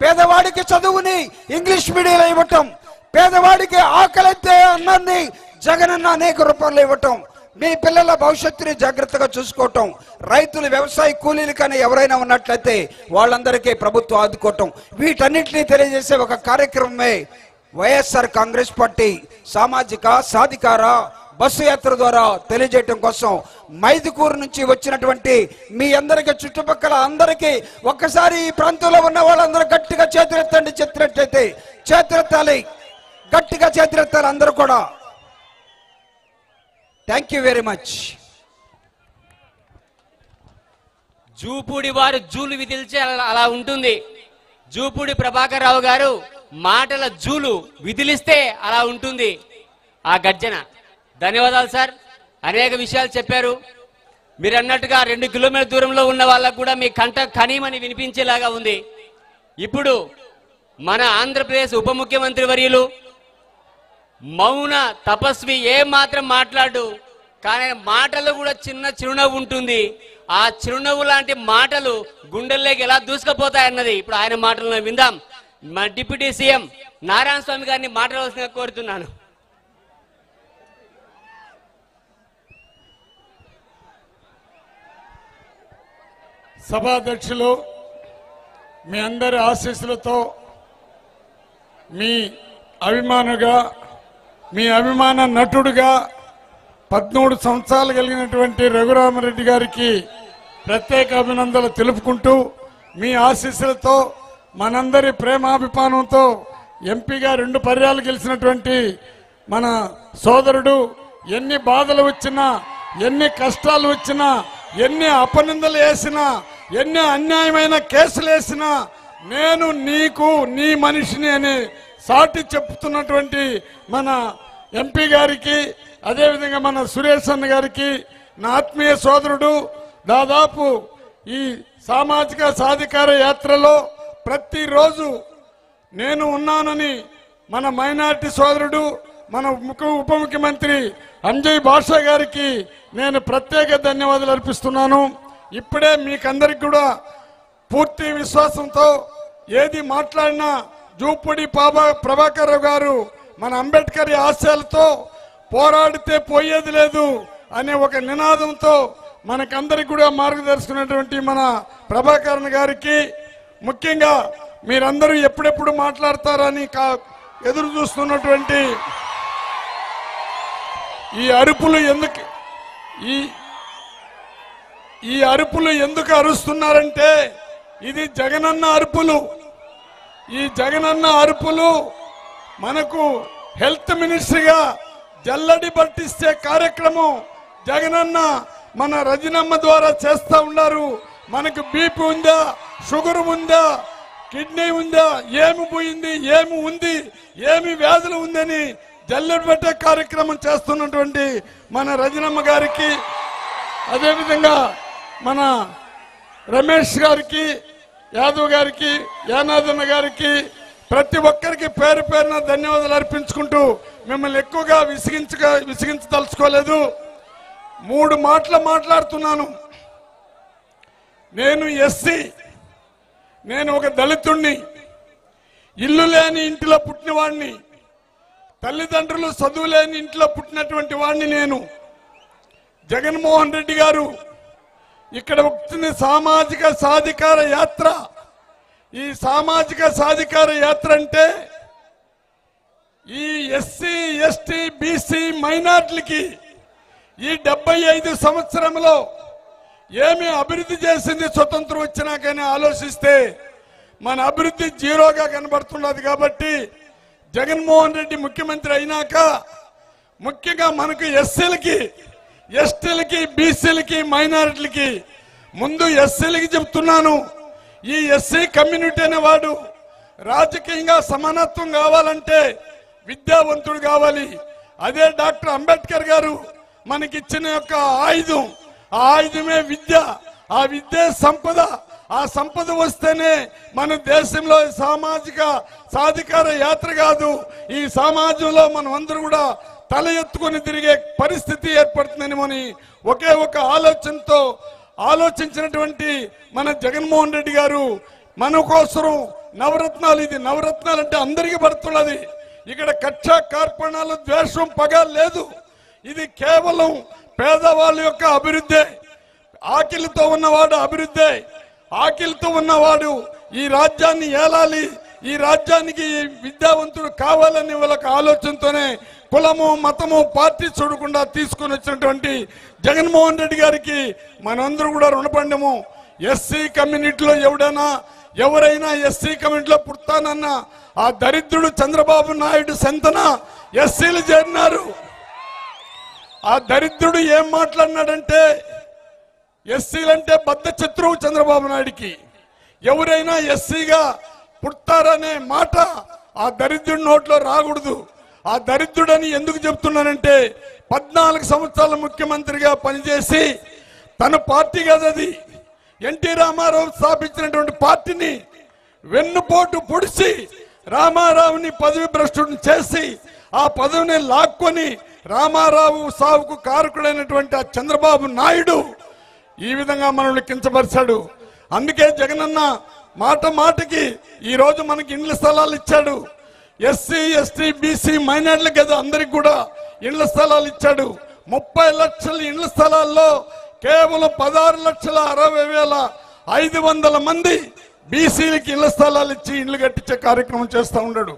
పేదవాడికి చదువుని ఇంగ్లీష్ మీడియంలో ఇవ్వటం పేదవాడికి ఆకలితే అన్నాన్ని జగనన్న అనేక రూపంలో ఇవ్వటం మీ పిల్లల భవిష్యత్తుని జాగ్రత్తగా చూసుకోవటం రైతులు వ్యవసాయ కూలీలు కానీ ఎవరైనా ఉన్నట్లయితే వాళ్ళందరికీ ప్రభుత్వం ఆదుకోవటం వీటన్నిటినీ తెలియజేసే ఒక కార్యక్రమమే వైఎస్ఆర్ కాంగ్రెస్ పార్టీ. సామాజిక సాధికార బస్సు యాత్ర ద్వారా తెలియజేయటం కోసం మైదుకూరు నుంచి వచ్చినటువంటి మీ అందరికీ చుట్టుపక్కల అందరికీ ఒక్కసారి ఈ ప్రాంతంలో ఉన్న వాళ్ళందరూ గట్టిగా చేతులెత్తండి. చెత్తినట్టయితే చేతులెత్తాలి. గట్టిగా చేతులెత్తాలి అందరూ కూడా. Thank you very much Jupudi వారు జూలు విధిల్చే అలా- అలా ఉంటుంది. జూపూడి ప్రభాకర్ రావు గారు మాటల జూలు విధిలిస్తే అలా ఉంటుంది. ఆ గర్జన. ధన్యవాదాలు సార్. అనేక విషయాలు చెప్పారు. మీరు అన్నట్టుగా రెండు కిలోమీటర్ దూరంలో ఉన్న వాళ్ళకు కూడా మీ కంట కనీమని వినిపించేలాగా ఉంది. ఇప్పుడు మన ఆంధ్రప్రదేశ్ ఉప ముఖ్యమంత్రి వర్యులు మౌన తపస్వి ఏ మాత్రం మాట్లాడు కానీ మాటలు కూడా చిన్న చిరునవ్వు ఉంటుంది. ఆ చిరునవ్వు లాంటి మాటలు గుండెల్లోకి ఎలా దూసుకుపోతాయన్నది ఇప్పుడు ఆయన మాటలను విందాం. మా డిప్యూటీ సీఎం నారాయణ స్వామి గారిని మాట్లాడవలసిన కోరుతున్నాను. సభాధ్యక్షులు మీ అందరి ఆశీస్సులతో మీ అభిమానుగా మీ అభిమాన నటుడుగా పద్మూడు సంవత్సరాలు కలిగినటువంటి రఘురామరెడ్డి గారికి ప్రత్యేక అభినందనలు తెలుపుకుంటూ మీ ఆశీస్సులతో మనందరి ప్రేమాభిమానంతో ఎంపీగా రెండు పర్యాలు గెలిచినటువంటి మన సోదరుడు ఎన్ని బాధలు వచ్చినా ఎన్ని కష్టాలు వచ్చినా ఎన్ని అపనిందలు వేసినా ఎన్ని అన్యాయమైన కేసులు వేసినా నేను నీకు నీ మనిషిని అని సాటి చెప్తున్నటువంటి మన ఎంపీ గారికి అదేవిధంగా మన సురేష్ అన్న గారికి నా ఆత్మీయ సోదరుడు దాదాపు ఈ సామాజిక సాధికార యాత్రలో ప్రతిరోజు నేను ఉన్నానని మన మైనార్టీ సోదరుడు మన ముఖ ఉప ముఖ్యమంత్రి అంజయ్ భాషా గారికి నేను ప్రత్యేక ధన్యవాదాలు అర్పిస్తున్నాను. ఇప్పుడే మీకందరికి కూడా పూర్తి విశ్వాసంతో ఏది మాట్లాడినా జూపుడి పాబా ప్రభాకర్ గారు మన అంబేద్కర్ ఆశయాలతో పోరాడితే పోయేది లేదు అనే ఒక నినాదంతో మనకందరికి కూడా మార్గదర్శకున్నటువంటి మన ప్రభాకరన్ గారికి ముఖ్యంగా మీరందరూ ఎప్పుడెప్పుడు మాట్లాడతారని కా- ఎదురు చూస్తున్నటువంటి ఈ అరుపులు ఎందుకు ఈ ఈ అరుపులు ఎందుకు అరుస్తున్నారంటే ఇది జగనన్న అరుపులు. ఈ జగనన్న అరుపులు మనకు హెల్త్ మినిస్ట్రీగా జల్లడి పట్టిస్తే కార్యక్రమం జగనన్న మన రజనమ్మ ద్వారా చేస్తూ ఉన్నారు. మనకు బీపీ ఉందా షుగర్ ఉందా కిడ్నీ ఉందా ఏమి పోయింది ఏమి ఉంది ఏమి వ్యాధులు ఉందని జల్లడి పట్టే కార్యక్రమం చేస్తున్నటువంటి మన రజనమ్మ గారికి. అదేవిధంగా మన రమేష్ గారికి యాదవ్ గారికి యానాదన్న గారికి ప్రతి ఒక్కరికి పేరు పేరున ధన్యవాదాలు అర్పించుకుంటూ మిమ్మల్ని ఎక్కువగా విసిగించగా విసిగించదలుచుకోలేదు. మూడు మాటలు మాట్లాడుతున్నాను. నేను ఎస్సీ నేను ఒక దళితుణ్ణి. ఇల్లు లేని ఇంటిలో పుట్టినవాడిని తల్లిదండ్రులు చదువు లేని ఇంట్లో పుట్టినటువంటి వాడిని నేను. జగన్మోహన్ రెడ్డి గారు ఇక్కడ వస్తుంది సామాజిక సాధికార యాత్ర. ఈ సామాజిక సాధికార యాత్ర అంటే ఈ ఎస్సీ ఎస్టీ బీసీ మైనార్టీలకి ఈ డెబ్బై ఐదు సంవత్సరంలో ఏమి అభివృద్ధి చేసింది స్వతంత్రం వచ్చినాకని ఆలోచిస్తే మన అభివృద్ధి జీరోగా కనబడుతున్నది కాబట్టి జగన్మోహన్ రెడ్డి ముఖ్యమంత్రి అయినాక ముఖ్యంగా మనకు ఎస్సీలకి ఎస్టీలకి బీసీలకి మైనారిటీలకి ముందు ఎస్సీలకి చెప్తున్నాను. ఈ ఎస్సీ కమ్యూనిటీ అనేవాడు రాజకీయంగా సమానత్వం కావాలంటే విద్యావంతుడు కావాలి. అదే డాక్టర్ అంబేద్కర్ గారు మనకిచ్చిన యొక్క ఆయుధం. ఆ ఆయుధమే విద్య. ఆ విద్య సంపద. ఆ సంపద వస్తేనే మన దేశంలో సామాజిక సాధికార యాత్ర కాదు. ఈ సమాజంలో మనం అందరూ కూడా తల ఎత్తుకొని తిరిగే పరిస్థితి ఏర్పడుతుందని ఒకే ఒక ఆలోచనతో ఆలోచించినటువంటి మన జగన్మోహన్ రెడ్డి గారు మన కోసం నవరత్నాలు ఇది నవరత్నాలు అంటే అందరికీ పడుతున్నది. ఇక్కడ కక్ష కార్పణాలు ద్వేషం పగ లేదు. ఇది కేవలం పేదవాళ్ళ యొక్క అభివృద్ధి. ఆకిలితో ఉన్నవాడు అభివృద్ధి. ఆకిలితో ఉన్నవాడు ఈ రాజ్యాన్ని ఏలాలి ఈ రాజ్యానికి విద్యావంతుడు కావాలని వాళ్ళకి ఆలోచనతోనే కులము మతము పార్టీ చూడకుండా తీసుకొని వచ్చినటువంటి జగన్మోహన్ రెడ్డి గారికి మనందరూ కూడా రుణపడము ఎస్సీ కమ్యూనిటీలో ఎవడైనా ఎవరైనా ఎస్సీ కమ్యూనిటీలో పుడతానన్న ఆ దరిద్రుడు చంద్రబాబు నాయుడు సంతన ఎస్సీలు చేరినారు. ఆ దరిద్రుడు ఏం మాట్లాడినాడంటే ఎస్సీలంటే బద్ద శత్రువు చంద్రబాబు నాయుడికి. ఎవరైనా ఎస్సీగా పుట్టారనే మాట ఆ దరిద్రుడి నోట్లో రాకూడదు. ఆ దరిద్రుడని ఎందుకు చెప్తున్నానంటే పద్నాలుగు సంవత్సరాల ముఖ్యమంత్రిగా పనిచేసి తన పార్టీ కదది ఎన్టీ రామారావు స్థాపించినటువంటి పార్టీని వెన్నుపోటు పొడిచి రామారావుని పదవి భ్రష్టుడిని చేసి ఆ పదవిని లాక్కొని రామారావు సావుకు కారకుడైనటువంటి ఆ చంద్రబాబు నాయుడు ఈ విధంగా మనల్ని కించపరిచాడు. అందుకే జగనన్న మాట మాటకి ఈరోజు మనకి ఇండ్ల స్థలాలు ఇచ్చాడు. ఎస్సీ ఎస్టీ బీసీ మైనార్టీలకు కదా అందరికి కూడా ఇండ్ల స్థలాలు ఇచ్చాడు. ముప్పై లక్షల ఇండ్ల స్థలాల్లో కేవలం పదహారు లక్షల అరవై వేల ఐదు వందల మంది బీసీలకి ఇళ్ళ స్థలాలు ఇచ్చి ఇండ్లు కట్టించే కార్యక్రమం చేస్తూ ఉన్నాడు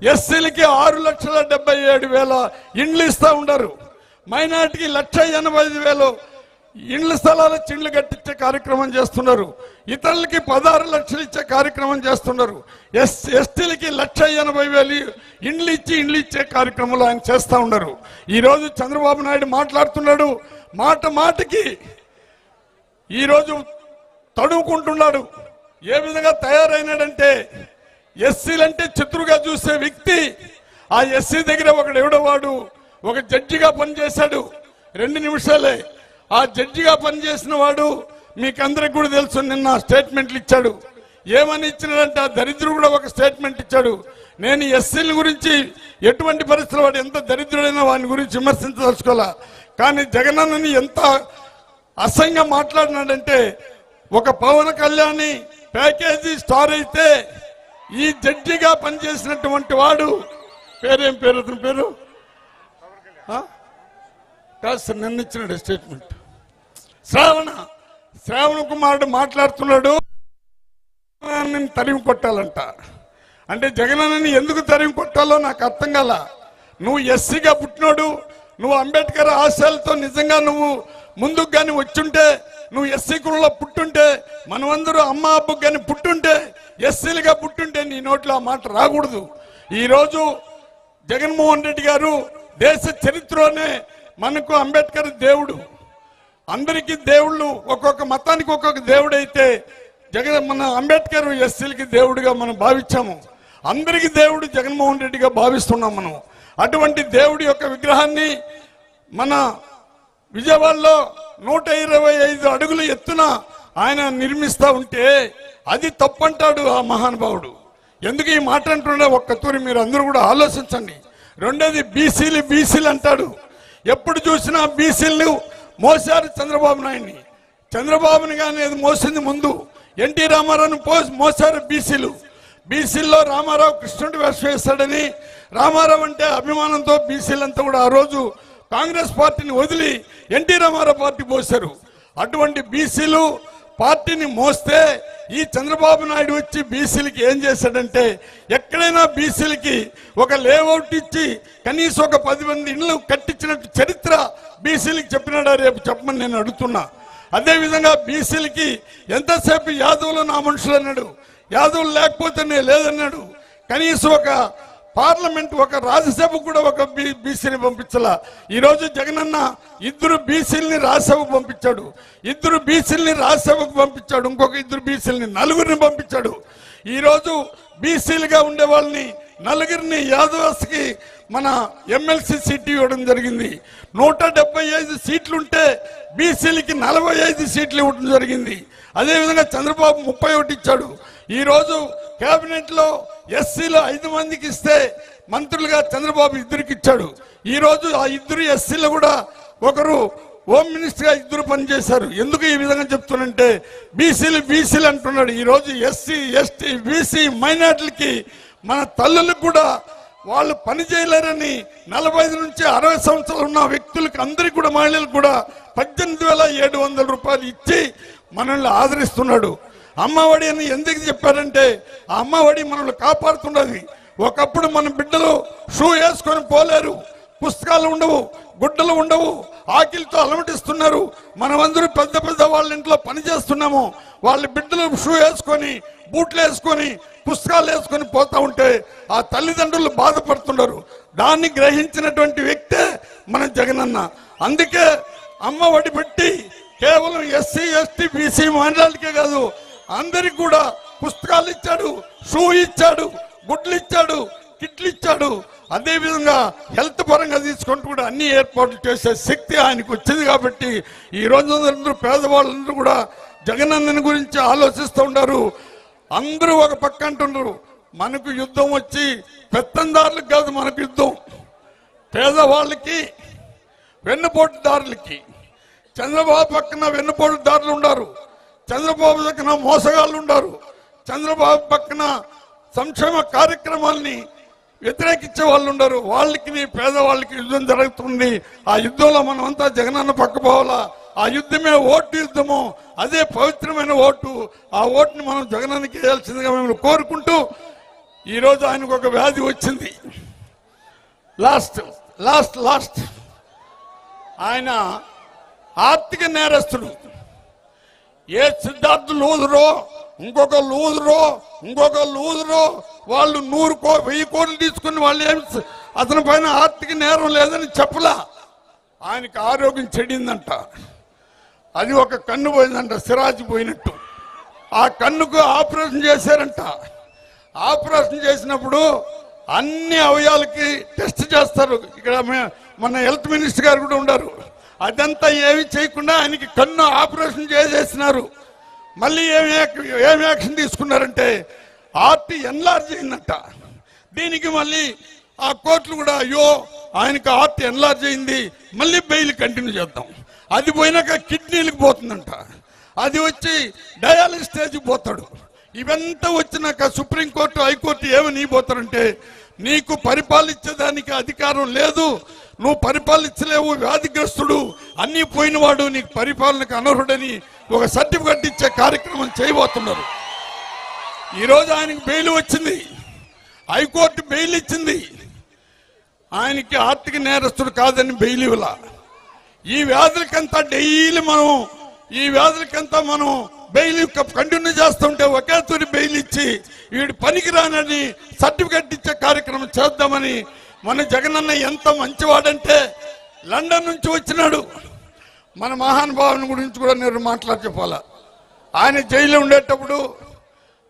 ఎస్సీలకి ఆరు లక్షల డెబ్బై ఏడు వేల ఇండ్లు ఇస్తూ ఉండరు. మైనార్టీకి లక్ష ఎనభై ఐదు వేలు ఇండ్ల స్థలాలు చిండ్లు కట్టించే కార్యక్రమం చేస్తున్నారు. ఇతరులకి పదహారు లక్షలు ఇచ్చే కార్యక్రమం చేస్తున్నారు. ఎస్ ఎస్టీలకి లక్ష ఎనభై వేలు ఇండ్లు ఇచ్చి ఇండ్లు ఇచ్చే కార్యక్రమాలు ఆయన చేస్తూ ఉన్నారు. ఈరోజు చంద్రబాబు నాయుడు మాట్లాడుతున్నాడు. మాట మాటకి ఈరోజు తడువుకుంటున్నాడు. ఏ విధంగా తయారైనాడంటే ఎస్సీలంటే చిత్రుగా చూసే వ్యక్తి ఆ ఎస్సీ దగ్గర ఒకడు ఎవడవాడు ఒక జడ్జిగా పనిచేశాడు. రెండు నిమిషాలే. ఆ జడ్జిగా పనిచేసిన వాడు మీకందరికి కూడా తెలుసు నిన్న స్టేట్మెంట్లు ఇచ్చాడు. ఏమని ఇచ్చినాడంటే ఆ దరిద్రుడు కూడా ఒక స్టేట్మెంట్ ఇచ్చాడు. నేను ఎస్సీల గురించి ఎటువంటి పరిస్థితులు వాడు ఎంత దరిద్రుడైనా వాని గురించి విమర్శించదలుచుకోవాలా? కానీ జగనన్నని ఎంత అసహ్యంగా మాట్లాడినాడంటే ఒక పవన్ కళ్యాణ్ ప్యాకేజీ స్టార్ అయితే ఈ జడ్జిగా పనిచేసినటువంటి వాడు పేరేం పేరు అతని పేరు? కాస్త కాదు ఇచ్చినాడు స్టేట్మెంట్ శ్రావణ శ్రావణ కుమారుడు మాట్లాడుతున్నాడు. జగనన్నని తరిమి కొట్టాలంట. అంటే జగనన్నని ఎందుకు తరిమి కొట్టాలో నాకు అర్థం కాల. నువ్వు ఎస్సీగా పుట్టినోడు నువ్వు అంబేద్కర్ ఆశయాలతో నిజంగా నువ్వు ముందుకు కానీ వచ్చుంటే నువ్వు ఎస్సీ కులంలో పుట్టుంటే మనమందరూ అమ్మ అబ్బకు కానీ పుట్టుంటే ఎస్సీలుగా పుట్టుంటే నీ నోట్లో ఆ మాట రాకూడదు. ఈరోజు జగన్మోహన్ రెడ్డి గారు దేశ చరిత్రలోనే మనకు అంబేద్కర్ దేవుడు. అందరికీ దేవుళ్ళు ఒక్కొక్క మతానికి ఒక్కొక్క దేవుడైతే జగన్ మన అంబేద్కర్ ఎస్సీలకి దేవుడిగా మనం భావించాము. అందరికీ దేవుడు జగన్మోహన్ రెడ్డిగా భావిస్తున్నాం మనం. అటువంటి దేవుడి యొక్క విగ్రహాన్ని మన విజయవాడలో నూట ఇరవై ఐదు అడుగులు ఎత్తున ఆయన నిర్మిస్తా ఉంటే అది తప్పంటాడు ఆ మహానుభావుడు. ఎందుకు ఈ మాట అంటుండే? ఒక్కతూరి మీరు అందరూ కూడా ఆలోచించండి. రెండోది బీసీలు బీసీలు అంటాడు. ఎప్పుడు చూసినా బీసీలు మోసారు చంద్రబాబు నాయుడిని. చంద్రబాబుని కానీ అది మోసింది ముందు. ఎన్టీ రామారావుని పో మోసారు బీసీలు. బీసీల్లో రామారావు కృష్ణుడి వేషం వేస్తాడని రామారావు అంటే అభిమానంతో బీసీలంతా కూడా ఆ రోజు కాంగ్రెస్ పార్టీని వదిలి ఎన్టీ రామారావు పార్టీ పోశారు అటువంటి బీసీలు పార్టీని మోస్తే ఈ చంద్రబాబు నాయుడు వచ్చి బీసీలకి ఏం చేశాడంటే ఎక్కడైనా బీసీలకి ఒక లేఅవుట్ ఇచ్చి కనీసం ఒక పది మంది ఇళ్ళు కట్టించినట్టు చరిత్ర బీసీలకి చెప్పినాడా రేపు చెప్పమని నేను అడుగుతున్నా. అదేవిధంగా బీసీలకి ఎంతసేపు యాదవులు నా మనుషులు అన్నాడు యాదవులు లేకపోతే నేను లేదన్నాడు. కనీసం ఒక పార్లమెంట్ ఒక రాజ్యసభకు కూడా ఒక బీసీని పంపించాల. ఈరోజు జగనన్న ఇద్దరు బీసీలని రాజ్యసభకు పంపించాడు. ఇద్దరు బీసీలని రాజ్యసభకు పంపించాడు. ఇంకొక ఇద్దరు బీసీలని నలుగురిని పంపించాడు. ఈరోజు బీసీలుగా ఉండే వాళ్ళని నలుగురిని యాదవస్కి మన ఎమ్మెల్సీ సీట్ ఇవ్వడం జరిగింది. నూట డెబ్బై ఐదు సీట్లుంటే బీసీలకి నలభై ఐదు సీట్లు ఇవ్వడం జరిగింది. అదేవిధంగా చంద్రబాబు ముప్పై ఒకటి ఇచ్చాడు. ఈరోజు కేబినెట్లో ఎస్సీలో ఐదు మందికి ఇస్తే మంత్రులుగా చంద్రబాబు ఇద్దరికి ఇచ్చాడు. ఈరోజు ఆ ఇద్దరు ఎస్సీలు కూడా ఒకరు హోమ్ మినిస్టర్గా ఇద్దరు పనిచేశారు. ఎందుకు ఈ విధంగా చెప్తున్నంటే బీసీలు బీసీలు అంటున్నాడు. ఈరోజు ఎస్సీ ఎస్టీ బీసీ మైనార్టీలకి మన తల్లులకు కూడా వాళ్ళు పని చేయలేరని నలభై ఐదు నుంచి అరవై సంవత్సరాలు ఉన్న వ్యక్తులకు అందరికి కూడా మహిళలకు కూడా పద్దెనిమిది వేల ఏడు వందల రూపాయలు ఇచ్చి మనల్ని ఆదరిస్తున్నాడు. అమ్మఒడి అని ఎందుకు చెప్పారంటే ఆ అమ్మఒడి మనల్ని కాపాడుతున్నది. ఒకప్పుడు మన బిడ్డలు షూ వేసుకొని పోలేరు. పుస్తకాలు ఉండవు గుడ్డలు ఉండవు ఆకిలితో అలమటిస్తున్నారు. మనమందరూ పెద్ద పెద్ద వాళ్ళ ఇంట్లో పని చేస్తున్నాము. వాళ్ళ బిడ్డలు షూ వేసుకొని బూట్లు వేసుకొని పుస్తకాలు వేసుకొని పోతా ఉంటే ఆ తల్లిదండ్రులు బాధపడుతున్నారు. దాన్ని గ్రహించినటువంటి వ్యక్తే మన జగనన్న. అందుకే అమ్మ ఒడి పెట్టి కేవలం ఎస్సీ ఎస్టీ బీసీ మహిళలకే కాదు అందరికి కూడా పుస్తకాలు ఇచ్చాడు షూ ఇచ్చాడు గుడ్లు ఇచ్చాడు కిట్లు ఇచ్చాడు. అదేవిధంగా హెల్త్ పరంగా తీసుకుంటూ కూడా అన్ని ఏర్పాట్లు చేసే శక్తి ఆయనకు వచ్చింది కాబట్టి ఈ రోజు అందరూ పేదవాళ్ళందరూ కూడా జగనందని గురించి ఆలోచిస్తూ ఉన్నారు అందరూ ఒక పక్క అంటున్నారు మనకు యుద్ధం వచ్చి పెత్తందారులకు కాదు మనకు యుద్ధం. పేదవాళ్ళకి వెన్నుపోటుదారులకి చంద్రబాబు పక్కన వెన్నుపోటుదారులు ఉన్నారు చంద్రబాబు పక్కన మోసగాళ్ళు ఉన్నారు చంద్రబాబు పక్కన సంక్షేమ కార్యక్రమాల్ని వ్యతిరేకించే వాళ్ళు ఉండరు వాళ్ళకి పేదవాళ్ళకి యుద్ధం జరుగుతుంది. ఆ యుద్ధంలో మనం అంతా జగనన్న పక్కపోవాలా ఆ యుద్ధమే ఓటు యుద్ధము. అదే పవిత్రమైన ఓటు. ఆ ఓటుని మనం జగనానికి వేయాల్సిందిగా మేము కోరుకుంటూ ఈరోజు ఆయనకు ఒక వ్యాధి వచ్చింది. Last last last. ఆయన ఆర్థిక నేరస్తుడు. ఏ సిద్ధార్థ లూజరో? ఇంకొక లూజరో? ఇంకొక లూజరో? వాళ్ళు నూరు కో వెయ్యి కోట్లు తీసుకుని వాళ్ళు ఏం అతని పైన ఆర్థిక నేరం లేదని చెప్పలా. ఆయనకి ఆరోగ్యం చెడిందంట. అది ఒక కన్ను పోయిందంట సిరాజు పోయినట్టు. ఆ కన్నుకు ఆపరేషన్ చేశారంట. ఆపరేషన్ చేసినప్పుడు అన్ని అవయాలకి టెస్ట్ చేస్తారు. ఇక్కడ మన హెల్త్ మినిస్టర్ గారు కూడా ఉన్నారు అదంతా ఏమి చేయకుండా ఆయనకి కన్ను ఆపరేషన్ చేసేసినారు. మళ్ళీ ఏమి ఏమి యాక్షన్ తీసుకున్నారంటే ఆర్టీ ఎన్లార్జ్ అయిందంట. దీనికి మళ్ళీ ఆ కోర్టులు కూడా అయ్యో ఆయనకు ఆర్ట్ ఎన్లార్జ్ అయింది మళ్ళీ బెయిల్ కంటిన్యూ చేద్దాం. అది పోయినాక కిడ్నీలకు పోతుందంట. అది వచ్చి డయాలిసిస్ స్టేజ్కి పోతాడు. ఇవంతా వచ్చినాక సుప్రీంకోర్టు హైకోర్టు ఏమని పోతారంటే నీకు పరిపాలించేదానికి అధికారం లేదు నువ్వు పరిపాలించలేవు వ్యాధిగ్రస్తుడు. అన్నీ పోయినవాడు నీకు పరిపాలనకు అనర్హుడని ఒక సర్టిఫికెట్ ఇచ్చే కార్యక్రమం చేయబోతున్నారు. ఈరోజు ఆయనకు బెయిల్ వచ్చింది. హైకోర్టు బెయిల్ ఇచ్చింది. ఆయనకి ఆర్థిక నేరస్తుడు కాదని బెయిల్ ఇవ్వాల. ఈ వ్యాధులకంతా డైలీ మనం ఈ వ్యాధులకంతా మనం బెయిల్ కంటిన్యూ చేస్తుంటే ఒకే తూరి బెయిల్ ఇచ్చి వీడు పనికిరానని సర్టిఫికెట్ ఇచ్చే కార్యక్రమం చేద్దామని మన జగనన్న ఎంత మంచివాడంటే లండన్ నుంచి వచ్చినాడు. మన మహానుభావుని గురించి కూడా నేను మాట్లాడి చెప్పాలా. ఆయన జైల్లో ఉండేటప్పుడు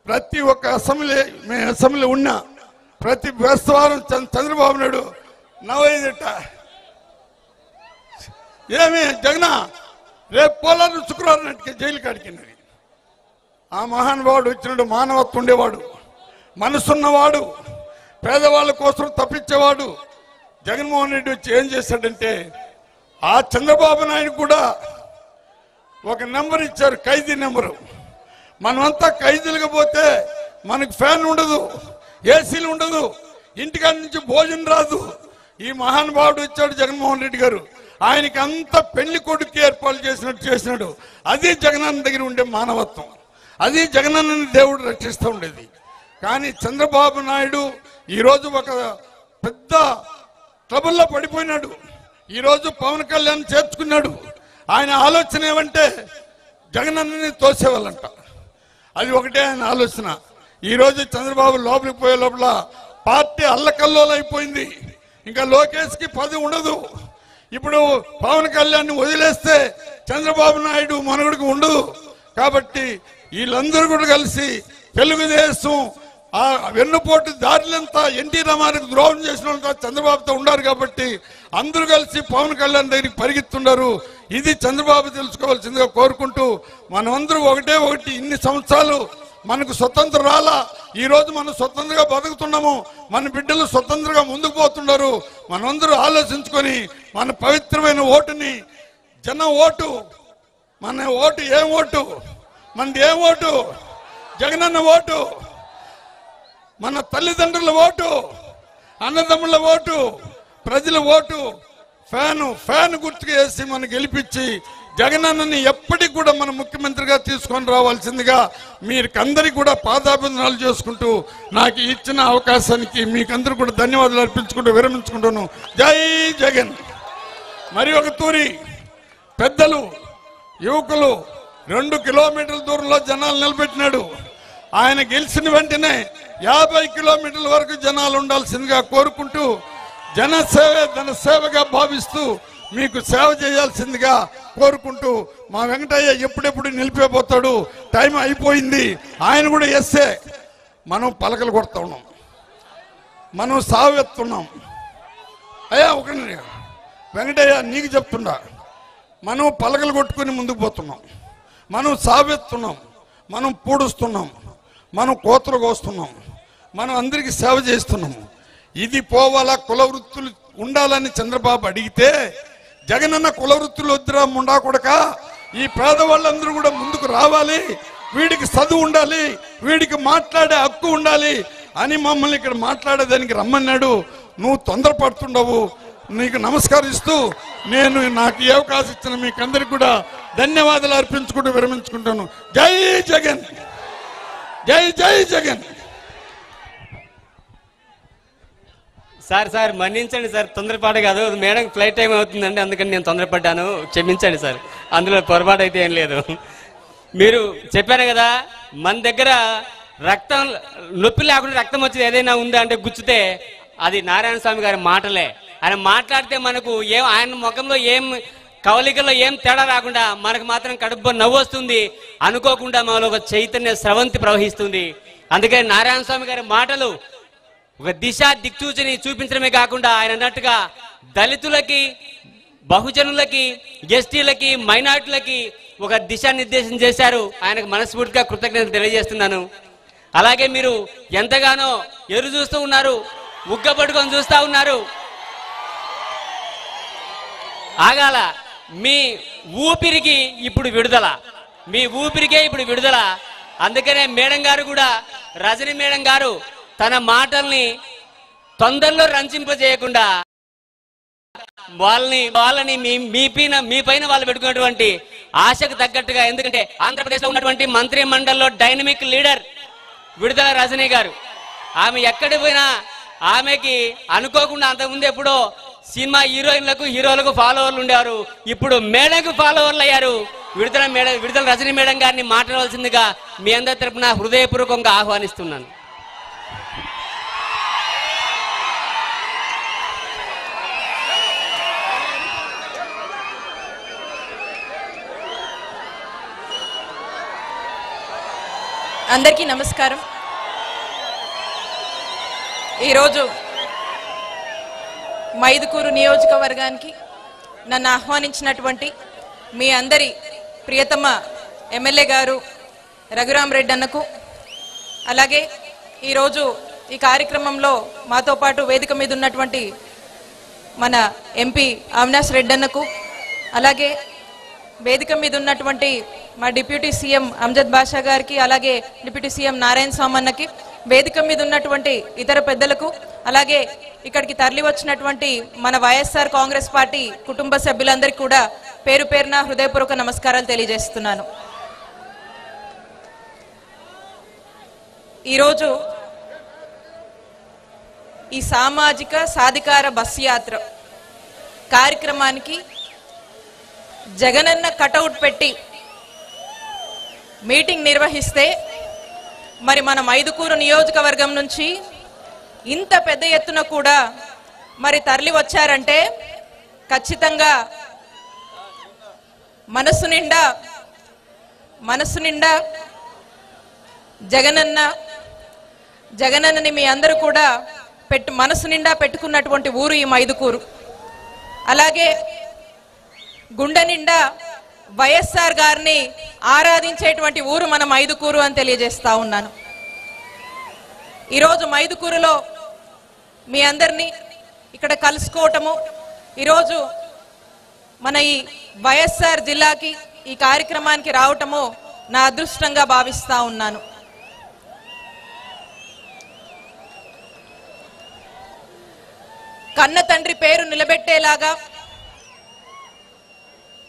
ప్రతి ఒక్క అసెంబ్లీ మేము అసెంబ్లీ ఉన్నా ప్రతి బేస్తవారం చంద్ర- చంద్రబాబు నాయుడు నవ్వేదిట. ఏమి జగన రేపు పోలారు శుక్రవారం నాటికి జైలు కాడికినది ఆ మహానుభావుడు వచ్చినాడు మానవత్వం ఉండేవాడు. మనసున్నవాడు. పేదవాళ్ళ కోసం తప్పించేవాడు జగన్మోహన్ రెడ్డి వచ్చి ఏం చేశాడంటే ఆ చంద్రబాబు నాయుడు కూడా ఒక నెంబర్ ఇచ్చారు ఖైదీ నెంబరు. మనమంతా ఖైదీలుగా పోతే మనకు ఫ్యాన్ ఉండదు ఏసీలు ఉండదు ఇంటికాడ నుంచి భోజనం రాదు. ఈ మహానుభావుడు వచ్చాడు జగన్మోహన్ రెడ్డి గారు. ఆయనకి అంత పెళ్ళి కొడుకు ఏర్పాటు చేసినట్టు చేసినాడు. అది జగనన్న దగ్గర ఉండే మానవత్వం. అది జగనన్నని దేవుడు రక్షిస్తూ ఉండేది. కానీ చంద్రబాబు నాయుడు ఈరోజు ఒక పెద్ద ట్రబుల్లో పడిపోయినాడు. ఈరోజు పవన్ కళ్యాణ్ చేర్చుకున్నాడు. ఆయన ఆలోచన ఏమంటే జగనన్నని తోసేవాళ్ళంట. అది ఒకటే ఆయన ఆలోచన. ఈరోజు చంద్రబాబు లోపలికి పోయే లోపల పార్టీ అల్లకల్లోలం అయిపోయింది. ఇంకా లోకేష్కి పది ఉండదు. ఇప్పుడు పవన్ కళ్యాణ్ వదిలేస్తే చంద్రబాబు నాయుడు మనగుడికి ఉండదు. కాబట్టి వీళ్ళందరూ కూడా కలిసి తెలుగుదేశం ఆ వెన్నుపోటు దారులంతా ఎన్టీ రామారెడ్డి ద్రోహం చేసిన చంద్రబాబుతో ఉన్నారు కాబట్టి అందరూ కలిసి పవన్ కళ్యాణ్ దగ్గరికి పరిగెత్తున్నారు. ఇది చంద్రబాబు తెలుసుకోవాల్సిందిగా కోరుకుంటూ మనమందరూ ఒకటే ఒకటి ఇన్ని సంవత్సరాలు మనకు స్వతంత్రం రాలా. ఈ రోజు మనం స్వతంత్రంగా బతుకుతున్నాము. మన బిడ్డలు స్వతంత్రంగా ముందుకు పోతున్నారు. మనందరూ ఆలోచించుకొని మన పవిత్రమైన ఓటుని జన ఓటు మన ఓటు ఏం ఓటు మనది ఏం ఓటు జగనన్న ఓటు మన తల్లిదండ్రుల ఓటు అన్నదమ్ముల ఓటు ప్రజల ఓటు ఫ్యాను ఫ్యాన్ గుర్తుకు వేసి మనం గెలిపించి జగనన్నని ఎప్పటికి కూడా మన ముఖ్యమంత్రిగా తీసుకొని రావాల్సిందిగా మీకందరికి కూడా పాదాభివందనాలు చేసుకుంటూ నాకు ఇచ్చిన అవకాశానికి మీకందరూ కూడా ధన్యవాదాలు అర్పించుకుంటూ విరమించుకుంటాను జై జగన్. మరి ఒక తూరి పెద్దలు యువకులు రెండు కిలోమీటర్ల దూరంలో జనాలు నిలబెట్టినాడు. ఆయన గెలిచిన వెంటనే యాభై కిలోమీటర్ల వరకు జనాలు ఉండాల్సిందిగా కోరుకుంటూ జనసేవ జనసేవగా భావిస్తూ మీకు సేవ చేయాల్సిందిగా కోరుకుంటూ మా వెంకటయ్య ఎప్పుడెప్పుడు నిలిపిపోతాడు? టైం అయిపోయింది. ఆయన కూడా వేస్తే మనం పలకలు కొడతా ఉన్నాం. మనం సావెత్తున్నాం అయ్యా ఒక వెంకటయ్య నీకు చెప్తున్నా. మనం పలకలు కొట్టుకొని ముందుకు పోతున్నాం. మనం సావెత్తున్నాం మనం పూడుస్తున్నాం. మనం కోతలు కోస్తున్నాం. మనం అందరికీ సేవ చేస్తున్నాము. ఇది పోవాలా? కుల వృత్తులు ఉండాలని చంద్రబాబు అడిగితే జగనన్న కుల వృత్తులు వద్దురా ముండా కొడక? ఈ పేదవాళ్ళందరూ కూడా ముందుకు రావాలి. వీడికి చదువు ఉండాలి. వీడికి మాట్లాడే హక్కు ఉండాలి అని మమ్మల్ని ఇక్కడ మాట్లాడేదానికి రమ్మన్నాడు. నువ్వు తొందరపడుతుండవు. నీకు నమస్కరిస్తూ నేను నాకు ఈ అవకాశం ఇచ్చిన మీకందరికి కూడా ధన్యవాదాలు అర్పించుకుంటూ విరమించుకుంటాను. జై జగన్! జై జై జగన్! సార్ సార్ మన్నించండి సార్. తొందరపాటు కాదు. మేడం ఫ్లైట్ టైం అవుతుందండి. అందుకని నేను తొందరపడ్డాను. క్షమించండి సార్. అందులో పొరపాటు అయితే ఏం లేదు. మీరు చెప్పారు కదా మన దగ్గర రక్తం నొప్పి లేకుండా రక్తం వచ్చేది ఏదైనా ఉందా అంటే గుచ్చితే అది నారాయణ స్వామి గారి మాటలే. ఆయన మాట్లాడితే మనకు ఏం ఆయన ముఖంలో ఏం కవలికల్లో ఏం తేడా రాకుండా మనకు మాత్రం కడుపు నవ్వు వస్తుంది. అనుకోకుండా మనలో ఒక చైతన్య స్రవంతి ప్రవహిస్తుంది. అందుకని నారాయణ స్వామి గారి మాటలు ఒక దిశ దిక్సూచిని చూపించడమే కాకుండా ఆయన అన్నట్టుగా దళితులకి బహుజనులకి ఎస్టీలకి మైనార్టీలకి ఒక దిశానిర్దేశం చేశారు. ఆయనకు మనస్ఫూర్తిగా కృతజ్ఞతలు తెలియజేస్తున్నాను. అలాగే మీరు ఎంతగానో ఎరు చూస్తూ ఉన్నారు ఉగ్గపట్టుకొని చూస్తూ ఉన్నారు. ఆగాల మీ ఊపిరికి ఇప్పుడు విడుదల. మీ ఊపిరికే ఇప్పుడు విడుదల. అందుకనే మేడం గారు కూడా రజని మేడం గారు తన మాటల్ని తొందరలో రంజింపజేయకుండా వాళ్ళని వాళ్ళని మీ మీ పైన మీ పైన వాళ్ళు పెట్టుకున్నటువంటి ఆశకు తగ్గట్టుగా ఎందుకంటే ఆంధ్రప్రదేశ్లో ఉన్నటువంటి మంత్రి మండలిలో డైనమిక్ లీడర్ విడుదల రజనీ గారు. ఆమె ఎక్కడి పోయినా ఆమెకి అనుకోకుండా అంతకుముందు ఎప్పుడో సినిమా హీరోయిన్లకు హీరోలకు ఫాలోవర్లు ఉండేవారు. ఇప్పుడు మేడంకు ఫాలోవర్లు అయ్యారు. విడుదల మేడం విడుదల రజనీ మేడం గారిని మాట్లాడవలసిందిగా మీ అందరి తరపున హృదయపూర్వకంగా ఆహ్వానిస్తున్నాను. అందరికీ నమస్కారం. ఈరోజు మైదుకూరు నియోజకవర్గానికి నన్ను ఆహ్వానించినటువంటి మీ అందరి ప్రియతమ ఎమ్మెల్యే గారు రఘురామ్ రెడ్డి అన్నకు అలాగే ఈరోజు ఈ కార్యక్రమంలో మాతో పాటు వేదిక మీద ఉన్నటువంటి మన ఎంపీ అవినాష్ రెడ్డి అన్నకు అలాగే వేదిక మీద ఉన్నటువంటి మా డిప్యూటీ సీఎం అంజద్ బాషా గారికి అలాగే డిప్యూటీ సీఎం నారాయణ స్వామన్నకి వేదిక మీద ఉన్నటువంటి ఇతర పెద్దలకు అలాగే ఇక్కడికి తరలి వచ్చినటువంటి మన వైఎస్ఆర్ కాంగ్రెస్ పార్టీ కుటుంబ సభ్యులందరికీ కూడా పేరు పేరున హృదయపూర్వక నమస్కారాలు తెలియజేస్తున్నాను. ఈరోజు ఈ సామాజిక సాధికార బస్ యాత్ర కార్యక్రమానికి జగనన్న కటౌట్ పెట్టి మీటింగ్ నిర్వహిస్తే మరి మన ఐదుకూరు నియోజకవర్గం నుంచి ఇంత పెద్ద ఎత్తున కూడా మరి తరలి వచ్చారంటే ఖచ్చితంగా మనసు నిండా మనసు నిండా జగనన్న జగనన్నని మీ అందరూ కూడా పెట్టు మనసు నిండా పెట్టుకున్నటువంటి ఊరు ఈ మైదుకూరు. అలాగే గుండె నిండా వైఎస్ఆర్ గారిని ఆరాధించేటువంటి ఊరు మన మైదుకూరు అని తెలియజేస్తా ఉన్నాను. ఈరోజు మైదుకూరులో మీ అందరినీ ఇక్కడ కలుసుకోవటము ఈరోజు మన ఈ వైఎస్ఆర్ జిల్లాకి ఈ కార్యక్రమానికి రావటము నా అదృష్టంగా భావిస్తా ఉన్నాను. కన్న తండ్రి పేరు నిలబెట్టేలాగా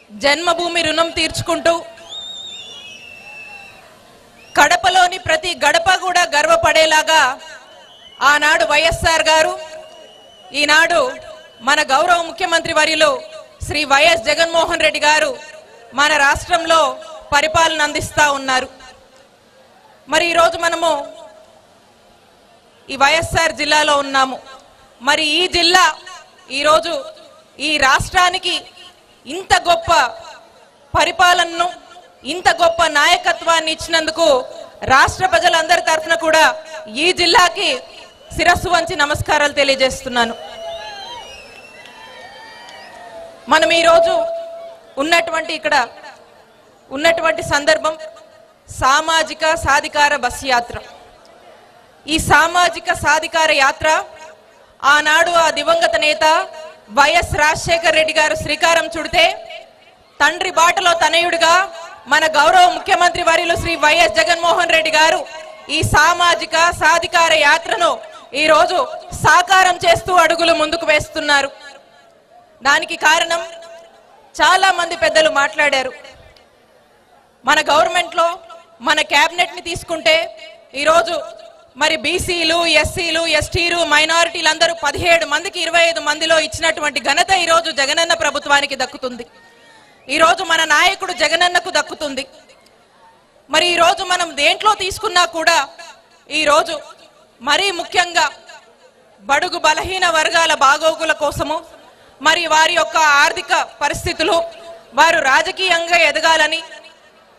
జన్మభూమి రుణం తీర్చుకుంటూ కడపలోని ప్రతి గడప కూడా గర్వపడేలాగా ఆనాడు వైఎస్ఆర్ గారు ఈనాడు మన గౌరవ ముఖ్యమంత్రి వరిలో శ్రీ వైఎస్ జగన్మోహన్ రెడ్డి గారు మన రాష్ట్రంలో పరిపాలన అందిస్తా ఉన్నారు. మరి ఈరోజు మనము ఈ వైఎస్ఆర్ జిల్లాలో ఉన్నాము. మరి ఈ జిల్లా ఈరోజు ఈ రాష్ట్రానికి ఇంత గొప్ప పరిపాలనను ఇంత గొప్ప నాయకత్వాన్ని ఇచ్చినందుకు రాష్ట్ర ప్రజలందరి తరఫున కూడా ఈ జిల్లాకి శిరస్సు వంచి నమస్కారాలు తెలియజేస్తున్నాను. మనం ఈరోజు ఉన్నటువంటి ఇక్కడ ఉన్నటువంటి సందర్భం సామాజిక సాధికార బస్ యాత్ర. ఈ సామాజిక సాధికార యాత్ర ఆనాడు ఆ దివంగత నేత వైఎస్ రాజశేఖర్ రెడ్డి గారు శ్రీకారం చుడితే తండ్రి బాటలో తనయుడిగా మన గౌరవ ముఖ్యమంత్రి వర్యులు శ్రీ వైఎస్ జగన్మోహన్ రెడ్డి గారు ఈ సామాజిక సాధికార యాత్రను ఈ రోజు సాకారం చేస్తూ అడుగులు ముందుకు వేస్తున్నారు. దానికి కారణం చాలా మంది పెద్దలు మాట్లాడారు. మన గవర్నమెంట్లో మన కేబినెట్ని తీసుకుంటే ఈరోజు మరి బీసీలు ఎస్సీలు ఎస్టీలు మైనారిటీలు అందరూ పదిహేడు మందికి ఇరవై ఐదు మందిలో ఇచ్చినటువంటి ఘనత ఈరోజు జగనన్న ప్రభుత్వానికి దక్కుతుంది. ఈరోజు మన నాయకుడు జగనన్నకు దక్కుతుంది. మరి ఈరోజు మనం దేంట్లో తీసుకున్నా కూడా ఈరోజు మరీ ముఖ్యంగా బడుగు బలహీన వర్గాల బాగోగుల కోసము మరి వారి యొక్క ఆర్థిక పరిస్థితులు వారు రాజకీయంగా ఎదగాలని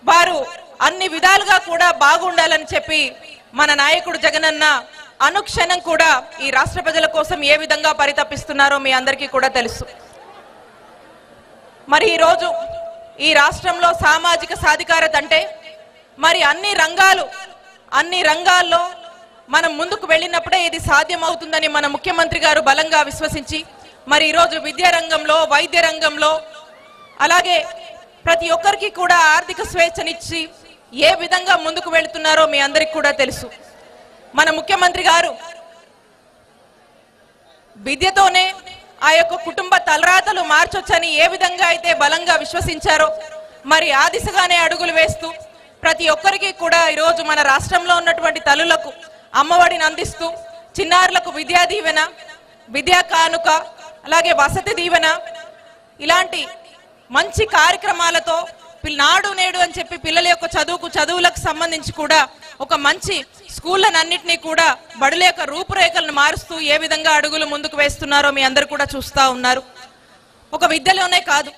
వారు అన్ని విధాలుగా కూడా బాగుండాలని చెప్పి మన నాయకుడు జగనన్న అనుక్షణం కూడా ఈ రాష్ట్ర ప్రజల కోసం ఏ విధంగా పరితపిస్తున్నారో మీ అందరికీ కూడా తెలుసు. మరి ఈరోజు ఈ రాష్ట్రంలో సామాజిక సాధికారత అంటే మరి అన్ని రంగాలు అన్ని రంగాల్లో మనం ముందుకు వెళ్ళినప్పుడే ఇది సాధ్యమవుతుందని మన ముఖ్యమంత్రి గారు బలంగా విశ్వసించి మరి ఈరోజు విద్యా రంగంలో వైద్య రంగంలో అలాగే ప్రతి ఒక్కరికి కూడా ఆర్థిక స్వేచ్ఛనిచ్చి ఏ విధంగా ముందుకు వెళుతున్నారో మీ అందరికి కూడా తెలుసు. మన ముఖ్యమంత్రి గారు విద్యతోనే ఆ యొక్క కుటుంబ తలరాతలు మార్చొచ్చని ఏ విధంగా అయితే బలంగా విశ్వసించారో మరి ఆ దిశగానే అడుగులు వేస్తూ ప్రతి ఒక్కరికి కూడా ఈరోజు మన రాష్ట్రంలో ఉన్నటువంటి తల్లులకు అమ్మఒడిని అందిస్తూ చిన్నారులకు విద్యా దీవెన విద్యా కానుక అలాగే వసతి దీవెన ఇలాంటి మంచి కార్యక్రమాలతో నాడు నేడు అని చెప్పి పిల్లల యొక్క చదువుకు చదువులకు సంబంధించి కూడా ఒక మంచి స్కూళ్ళనన్నింటినీ కూడా బడుల యొక్క రూపురేఖలను మారుస్తూ ఏ విధంగా అడుగులు ముందుకు వేస్తున్నారో మీ అందరు కూడా చూస్తూ ఉన్నారు. ఒక విద్యలోనే కాదు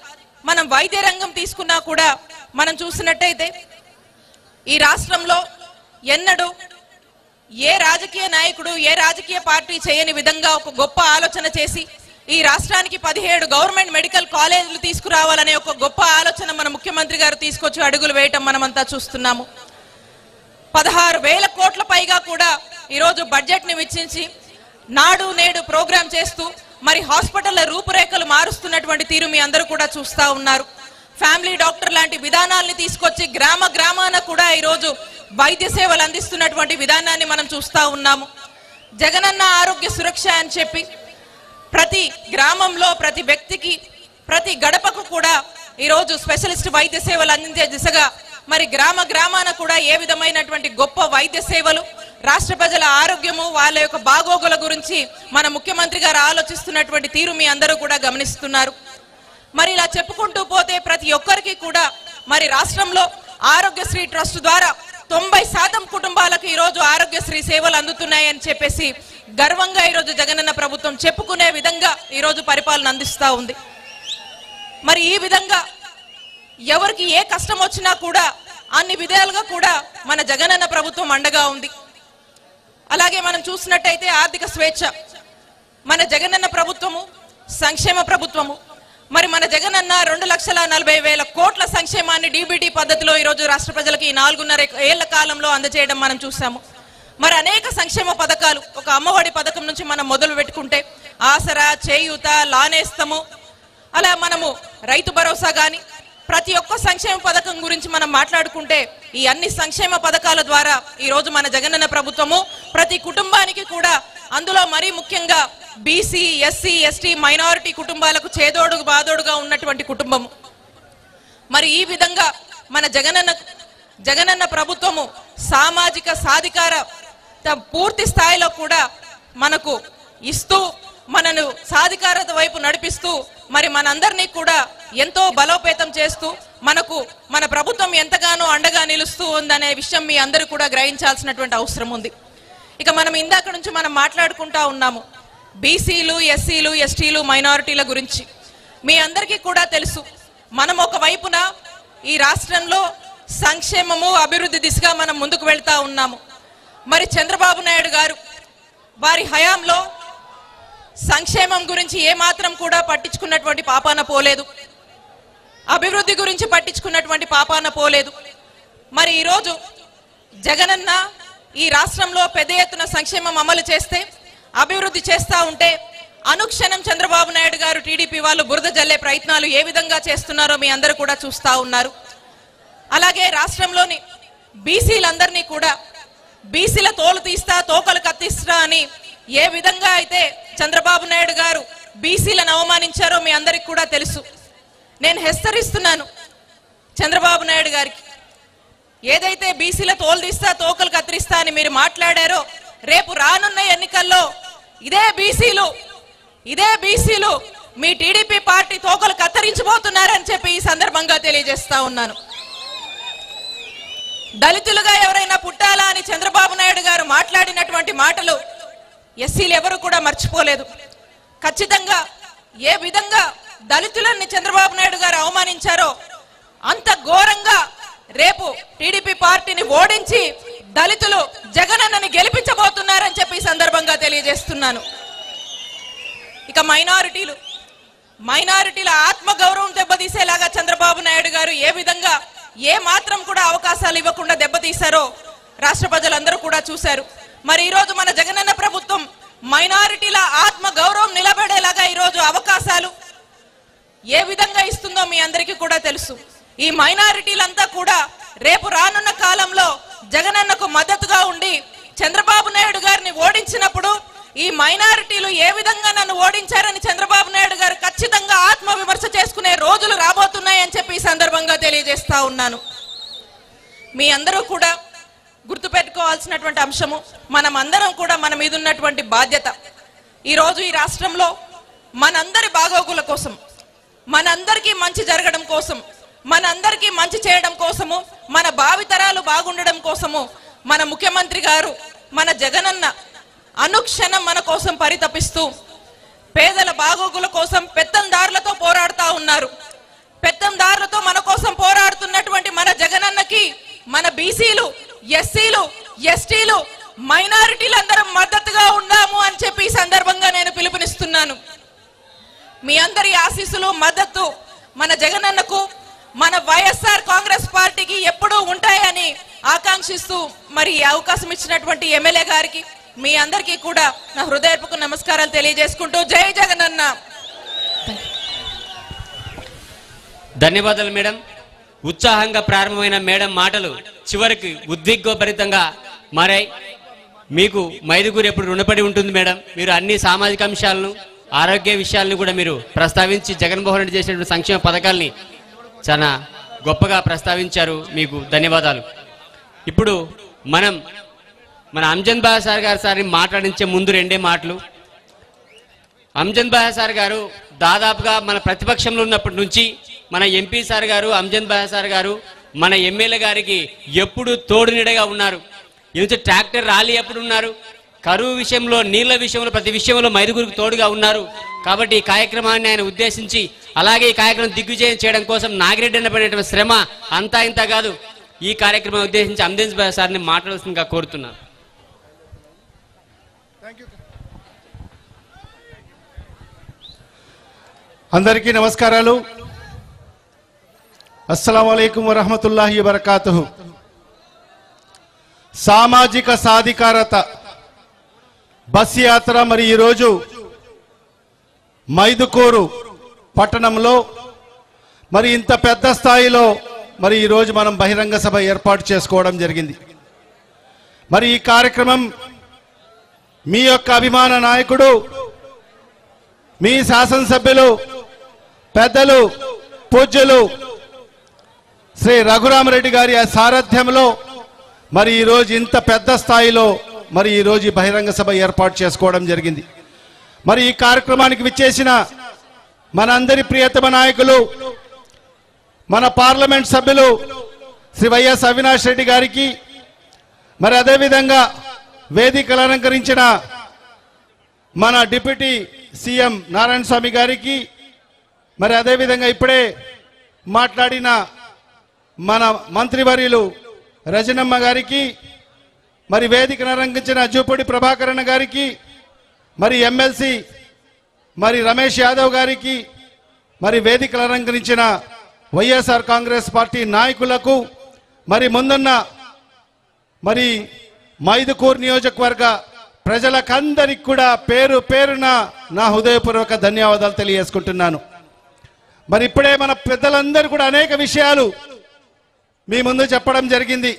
మనం వైద్య రంగం తీసుకున్నా కూడా మనం చూసినట్టయితే ఈ రాష్ట్రంలో ఎన్నడూ ఏ రాజకీయ నాయకుడు ఏ రాజకీయ పార్టీ చేయని విధంగా ఒక గొప్ప ఆలోచన చేసి ఈ రాష్ట్రానికి పదిహేడు గవర్నమెంట్ మెడికల్ కాలేజీలు తీసుకురావాలనే ఒక గొప్ప ఆలోచన మన ముఖ్యమంత్రి గారు తీసుకొచ్చి అడుగులు వేయటం మనమంతా చూస్తున్నాము. పదహారు వేల కోట్ల పైగా కూడా ఈరోజు బడ్జెట్ని వెచ్చించి నాడు నేడు ప్రోగ్రాం చేస్తూ మరి హాస్పిటల్ల రూపురేఖలు మారుస్తున్నటువంటి తీరు మీ అందరూ కూడా చూస్తా ఉన్నారు. ఫ్యామిలీ డాక్టర్ లాంటి విధానాల్ని తీసుకొచ్చి గ్రామ గ్రామాన కూడా ఈరోజు వైద్య సేవలు అందిస్తున్నటువంటి విధానాన్ని మనం చూస్తూ ఉన్నాము. జగనన్న ఆరోగ్య సురక్ష అని చెప్పి ప్రతి గ్రామంలో ప్రతి వ్యక్తికి ప్రతి గడపకు కూడా ఈరోజు స్పెషలిస్ట్ వైద్య సేవలు అందించే దిశగా మరి గ్రామ గ్రామాన కూడా ఏ విధమైనటువంటి గొప్ప వైద్య సేవలు రాష్ట్ర ప్రజల ఆరోగ్యము వాళ్ళ యొక్క బాగోగుల గురించి మన ముఖ్యమంత్రి గారు ఆలోచిస్తున్నటువంటి తీరు మీ అందరూ కూడా గమనిస్తున్నారు. మరి ఇలా చెప్పుకుంటూ పోతే ప్రతి ఒక్కరికి కూడా మరి రాష్ట్రంలో ఆరోగ్యశ్రీ ట్రస్ట్ ద్వారా తొంభై శాతం కుటుంబాలకు ఈరోజు ఆరోగ్యశ్రీ సేవలు అందుతున్నాయని చెప్పేసి గర్వంగా ఈరోజు జగనన్న ప్రభుత్వం చెప్పుకునే విధంగా ఈరోజు పరిపాలన అందిస్తూ ఉంది. మరి ఈ విధంగా ఎవరికి ఏ కష్టం వచ్చినా కూడా అన్ని విధాలుగా కూడా మన జగనన్న ప్రభుత్వం అండగా ఉంది. అలాగే మనం చూసినట్టయితే ఆర్థిక స్వేచ్ఛ. మన జగనన్న ప్రభుత్వము సంక్షేమ ప్రభుత్వము మరి మన జగన్ అన్న రెండు లక్షల నలభై వేల కోట్ల సంక్షేమాన్ని డీబీటీ పద్ధతిలో ఈరోజు రాష్ట్ర ప్రజలకి ఈ నాలుగున్నర ఏళ్ళ కాలంలో అందజేయడం మనం చూసాము మరి అనేక సంక్షేమ పథకాలు ఒక అమ్మఒడి పథకం నుంచి మనం మొదలు పెట్టుకుంటే ఆసరా చేయూత లానేస్తము అలా మనము రైతు భరోసా కానీ ప్రతి ఒక్క సంక్షేమ పథకం గురించి మనం మాట్లాడుకుంటే ఈ అన్ని సంక్షేమ పథకాల ద్వారా ఈరోజు మన జగనన్న ప్రభుత్వము ప్రతి కుటుంబానికి కూడా అందులో మరీ ముఖ్యంగా బీసీ ఎస్సీ ఎస్టీ మైనారిటీ కుటుంబాలకు చేదోడుగు బాదోడుగా ఉన్నటువంటి కుటుంబము. మరి ఈ విధంగా మన జగనన్న జగనన్న ప్రభుత్వము సామాజిక సాధికార త- పూర్తి స్థాయిలో కూడా మనకు ఇస్తూ మనను సాధికారత వైపు నడిపిస్తూ మరి మనందరినీ కూడా ఎంతో బలోపేతం చేస్తూ మనకు మన ప్రభుత్వం ఎంతగానో అండగా నిలుస్తూ ఉందనే విషయం మీ అందరూ కూడా గ్రహించాల్సినటువంటి అవసరం ఉంది. ఇక మనం ఇందాక నుంచి మనం మాట్లాడుకుంటా ఉన్నాము. బీసీలు ఎస్సీలు ఎస్టీలు మైనారిటీల గురించి మీ అందరికీ కూడా తెలుసు. మనం ఒక వైపున ఈ రాష్ట్రంలో సంక్షేమము అభివృద్ధి దిశగా మనం ముందుకు వెళ్తా ఉన్నాము. మరి చంద్రబాబు నాయుడు గారు వారి హయాంలో సంక్షేమం గురించి ఏమాత్రం కూడా పట్టించుకున్నటువంటి పాపాన పోలేదు. అభివృద్ధి గురించి పట్టించుకున్నటువంటి పాపాన పోలేదు. మరి ఈరోజు జగనన్న ఈ రాష్ట్రంలో పెద్ద ఎత్తున సంక్షేమం అమలు చేస్తే అభివృద్ధి చేస్తా ఉంటే అనుక్షణం చంద్రబాబు నాయుడు గారు టీడీపీ వాళ్ళు బురద జల్లే ప్రయత్నాలు ఏ విధంగా చేస్తున్నారో మీ అందరూ కూడా చూస్తా ఉన్నారు. అలాగే రాష్ట్రంలోని బీసీలందరినీ కూడా బీసీల తోలు తీస్తా తోకలు కత్తిస్తా అని ఏ విధంగా అయితే చంద్రబాబు నాయుడు గారు బీసీలను అవమానించారో మీ అందరికి కూడా తెలుసు. నేను హెచ్చరిస్తున్నాను చంద్రబాబు నాయుడు గారికి ఏదైతే బీసీల తోలు తీస్తా తోకలు కత్తిరిస్తా అని మీరు మాట్లాడారో రేపు రానున్న ఎన్నికల్లో ఇదే బీసీలు ఇదే బీసీలు మీ టీడీపీ పార్టీ తోకలు కత్తిరించబోతున్నారని చెప్పి ఈ సందర్భంగా తెలియజేస్తా ఉన్నాను. దళితులుగా ఎవరైనా పుట్టాలా అని చంద్రబాబు నాయుడు గారు మాట్లాడినటువంటి మాటలు ఎస్సీలు ఎవరు కూడా మర్చిపోలేదు. ఖచ్చితంగా ఏ విధంగా దళితులని చంద్రబాబు నాయుడు గారు అవమానించారో అంత ఘోరంగా రేపు టీడీపీ పార్టీని ఓడించి దళితులు జగనన్నని గెలిపించబోతున్నారని చెప్పి సందర్భంగా తెలియజేస్తున్నాను. ఇక మైనారిటీలు మైనారిటీల ఆత్మగౌరవం దెబ్బతీసేలాగా చంద్రబాబు నాయుడు గారు ఏ విధంగా ఏ మాత్రం కూడా అవకాశాలు ఇవ్వకుండా దెబ్బతీశారో రాష్ట్ర ప్రజలందరూ కూడా చూశారు. మరి ఈరోజు మన జగనన్న ప్రభుత్వం మైనారిటీల ఆత్మ గౌరవం నిలబడేలాగా ఈరోజు అవకాశాలు ఏ విధంగా ఇస్తుందో మీ అందరికీ కూడా తెలుసు. ఈ మైనారిటీలంతా కూడా రేపు రానున్న కాలంలో జగనన్నకు మద్దతుగా ఉండి చంద్రబాబు నాయుడు గారిని ఓడించినప్పుడు ఈ మైనారిటీలు ఏ విధంగా నన్ను ఓడించారని చంద్రబాబు నాయుడు గారు ఖచ్చితంగా ఆత్మవిమర్శ చేసుకునే రోజులు రాబోతున్నాయని చెప్పి ఈ సందర్భంగా తెలియజేస్తా ఉన్నాను. మీ అందరూ కూడా గుర్తుపెట్టుకోవాల్సినటువంటి అంశము మనం అందరం కూడా మన మీద ఉన్నటువంటి బాధ్యత. ఈరోజు ఈ రాష్ట్రంలో మనందరి బాగోగుల కోసం మనందరికీ మంచి జరగడం కోసం మనందరికీ మంచి చేయడం కోసము మన భావితరాలు బాగుండడం కోసము మన ముఖ్యమంత్రి గారు మన జగనన్న అనుక్షణం మన కోసం పరితపిస్తూ పేదల బాగోగుల కోసం పెత్తందారులతో పోరాడుతూ ఉన్నారు. పెత్తందారులతో మన కోసం పోరాడుతున్నటువంటి మన జగనన్నకి మన బీసీలు ఎస్సీలు ఎస్టీలు మైనారిటీలందరం మద్దతుగా ఉన్నాము అని చెప్పి ఈ సందర్భంగా నేను పిలుపునిస్తున్నాను. మీ అందరి ఆశీస్సులు మద్దతు మన జగనన్నకు మన వైఎస్ఆర్ కాంగ్రెస్ పార్టీకి ఎప్పుడూ ఉంటాయని ఆకాంక్షిస్తూ మరి ఈ అవకాశం ఇచ్చినటువంటి ఎమ్మెల్యే గారికి మీ అందరికీ కూడా నా హృదయపూర్వక నమస్కారాలు తెలియజేసుకుంటూ జై జగనన్న. ధన్యవాదాలు మేడం. ఉత్సాహంగా ప్రారంభమైన మేడం మాటలు చివరికి ఉద్విగ్నభరితంగా మారాయి. మీకు మైదుగురు ఎప్పుడు రుణపడి ఉంటుంది మేడం. మీరు అన్ని సామాజిక అంశాలను ఆరోగ్య విషయాలను కూడా మీరు ప్రస్తావించి జగన్మోహన్ రెడ్డి చేసినటువంటి సంక్షేమ పథకాల్ని చాలా గొప్పగా ప్రస్తావించారు మీకు ధన్యవాదాలు. ఇప్పుడు మనం మన అంజన్ బాయ్ సార్ గారి సార్ని మాట్లాడించే ముందు రెండే మాటలు. అంజన్ బాయ్ సార్ గారు దాదాపుగా మన ప్రతిపక్షంలో ఉన్నప్పటి నుంచి మన ఎంపీ సార్ గారు అంజన్ బాయ్ సార్ గారు మన ఎమ్మెల్యే గారికి ఎప్పుడు తోడునిడగా ఉన్నారు. ఎందుకంటే ట్రాక్టర్ ర్యాలీ ఎప్పుడు ఉన్నారు. కరువు విషయంలో నీళ్ళ విషయంలో ప్రతి విషయంలో మైదుగురికి తోడుగా ఉన్నారు. కాబట్టి ఈ కార్యక్రమాన్ని ఆయన ఉద్దేశించి అలాగే ఈ కార్యక్రమం దిగ్విజయం చేయడం కోసం నాగిరెడ్డి అన్న శ్రమ అంతా ఇంత కాదు. ఈ కార్యక్రమం ఉద్దేశించి అంజన్ సార్ని మాట్లాడాల్సిందిగా కోరుతున్నాను అందరికీ నమస్కారాలు. అస్సలం అయికం వరహమతుల్లాహి వరకాతు సామాజిక సాధికారత బస్ యాత్ర మరి ఈరోజు మైదుకూరు పట్టణంలో మరి ఇంత పెద్ద స్థాయిలో మరి ఈరోజు మనం బహిరంగ సభ ఏర్పాటు చేసుకోవడం జరిగింది. మరి ఈ కార్యక్రమం మీ యొక్క అభిమాన నాయకుడు మీ శాసనసభ్యులు పెద్దలు పూజ్యులు శ్రీ రఘురామరెడ్డి గారి సారథ్యంలో మరి ఈరోజు ఇంత పెద్ద స్థాయిలో మరి ఈరోజు బహిరంగ సభ ఏర్పాటు చేసుకోవడం జరిగింది. మరి ఈ కార్యక్రమానికి విచ్చేసిన మనందరి ప్రియతమ నాయకులు మన పార్లమెంట్ సభ్యులు శ్రీ వైఎస్ అవినాష్ రెడ్డి గారికి మరి అదేవిధంగా వేదికలు అలంకరించిన మన డిప్యూటీ సీఎం నారాయణ స్వామి గారికి మరి అదేవిధంగా ఇప్పుడే మాట్లాడిన మన మంత్రివర్యులు రజనమ్మ గారికి మరి వేదికను అలంకరించిన జూపూడి ప్రభాకరణ గారికి మరి ఎమ్మెల్సీ మరి రమేష్ యాదవ్ గారికి మరి వేదికలు అలంకరించిన వైఎస్ఆర్ కాంగ్రెస్ పార్టీ నాయకులకు మరి ముందున్న మరి మైదుకూర్ నియోజకవర్గ ప్రజలకందరికి కూడా పేరు పేరున నా హృదయపూర్వక ధన్యవాదాలు తెలియజేసుకుంటున్నాను. మరి ఇప్పుడే మన పెద్దలందరూ కూడా అనేక విషయాలు మీ ముందు చెప్పడం జరిగింది.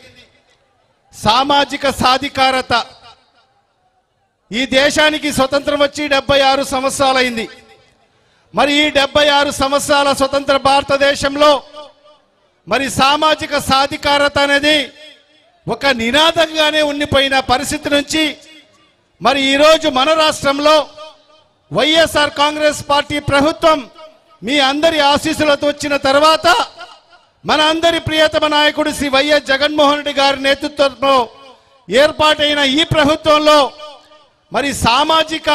సామాజిక సాధికారత. ఈ దేశానికి స్వతంత్రం వచ్చి డెబ్బై ఆరు సంవత్సరాలైంది. మరి ఈ డెబ్బై ఆరు సంవత్సరాల స్వతంత్ర భారతదేశంలో మరి సామాజిక సాధికారత అనేది ఒక నినాదంగానే ఉండిపోయిన పరిస్థితి నుంచి మరి ఈరోజు మన రాష్ట్రంలో వైఎస్ఆర్ కాంగ్రెస్ పార్టీ ప్రభుత్వం మీ అందరి ఆశీస్సులతో వచ్చిన తర్వాత మన అందరి ప్రియతమ నాయకుడు శ్రీ వైఎస్ జగన్మోహన్ రెడ్డి గారి నేతృత్వంలో ఏర్పాటైన ఈ ప్రభుత్వంలో మరి సామాజిక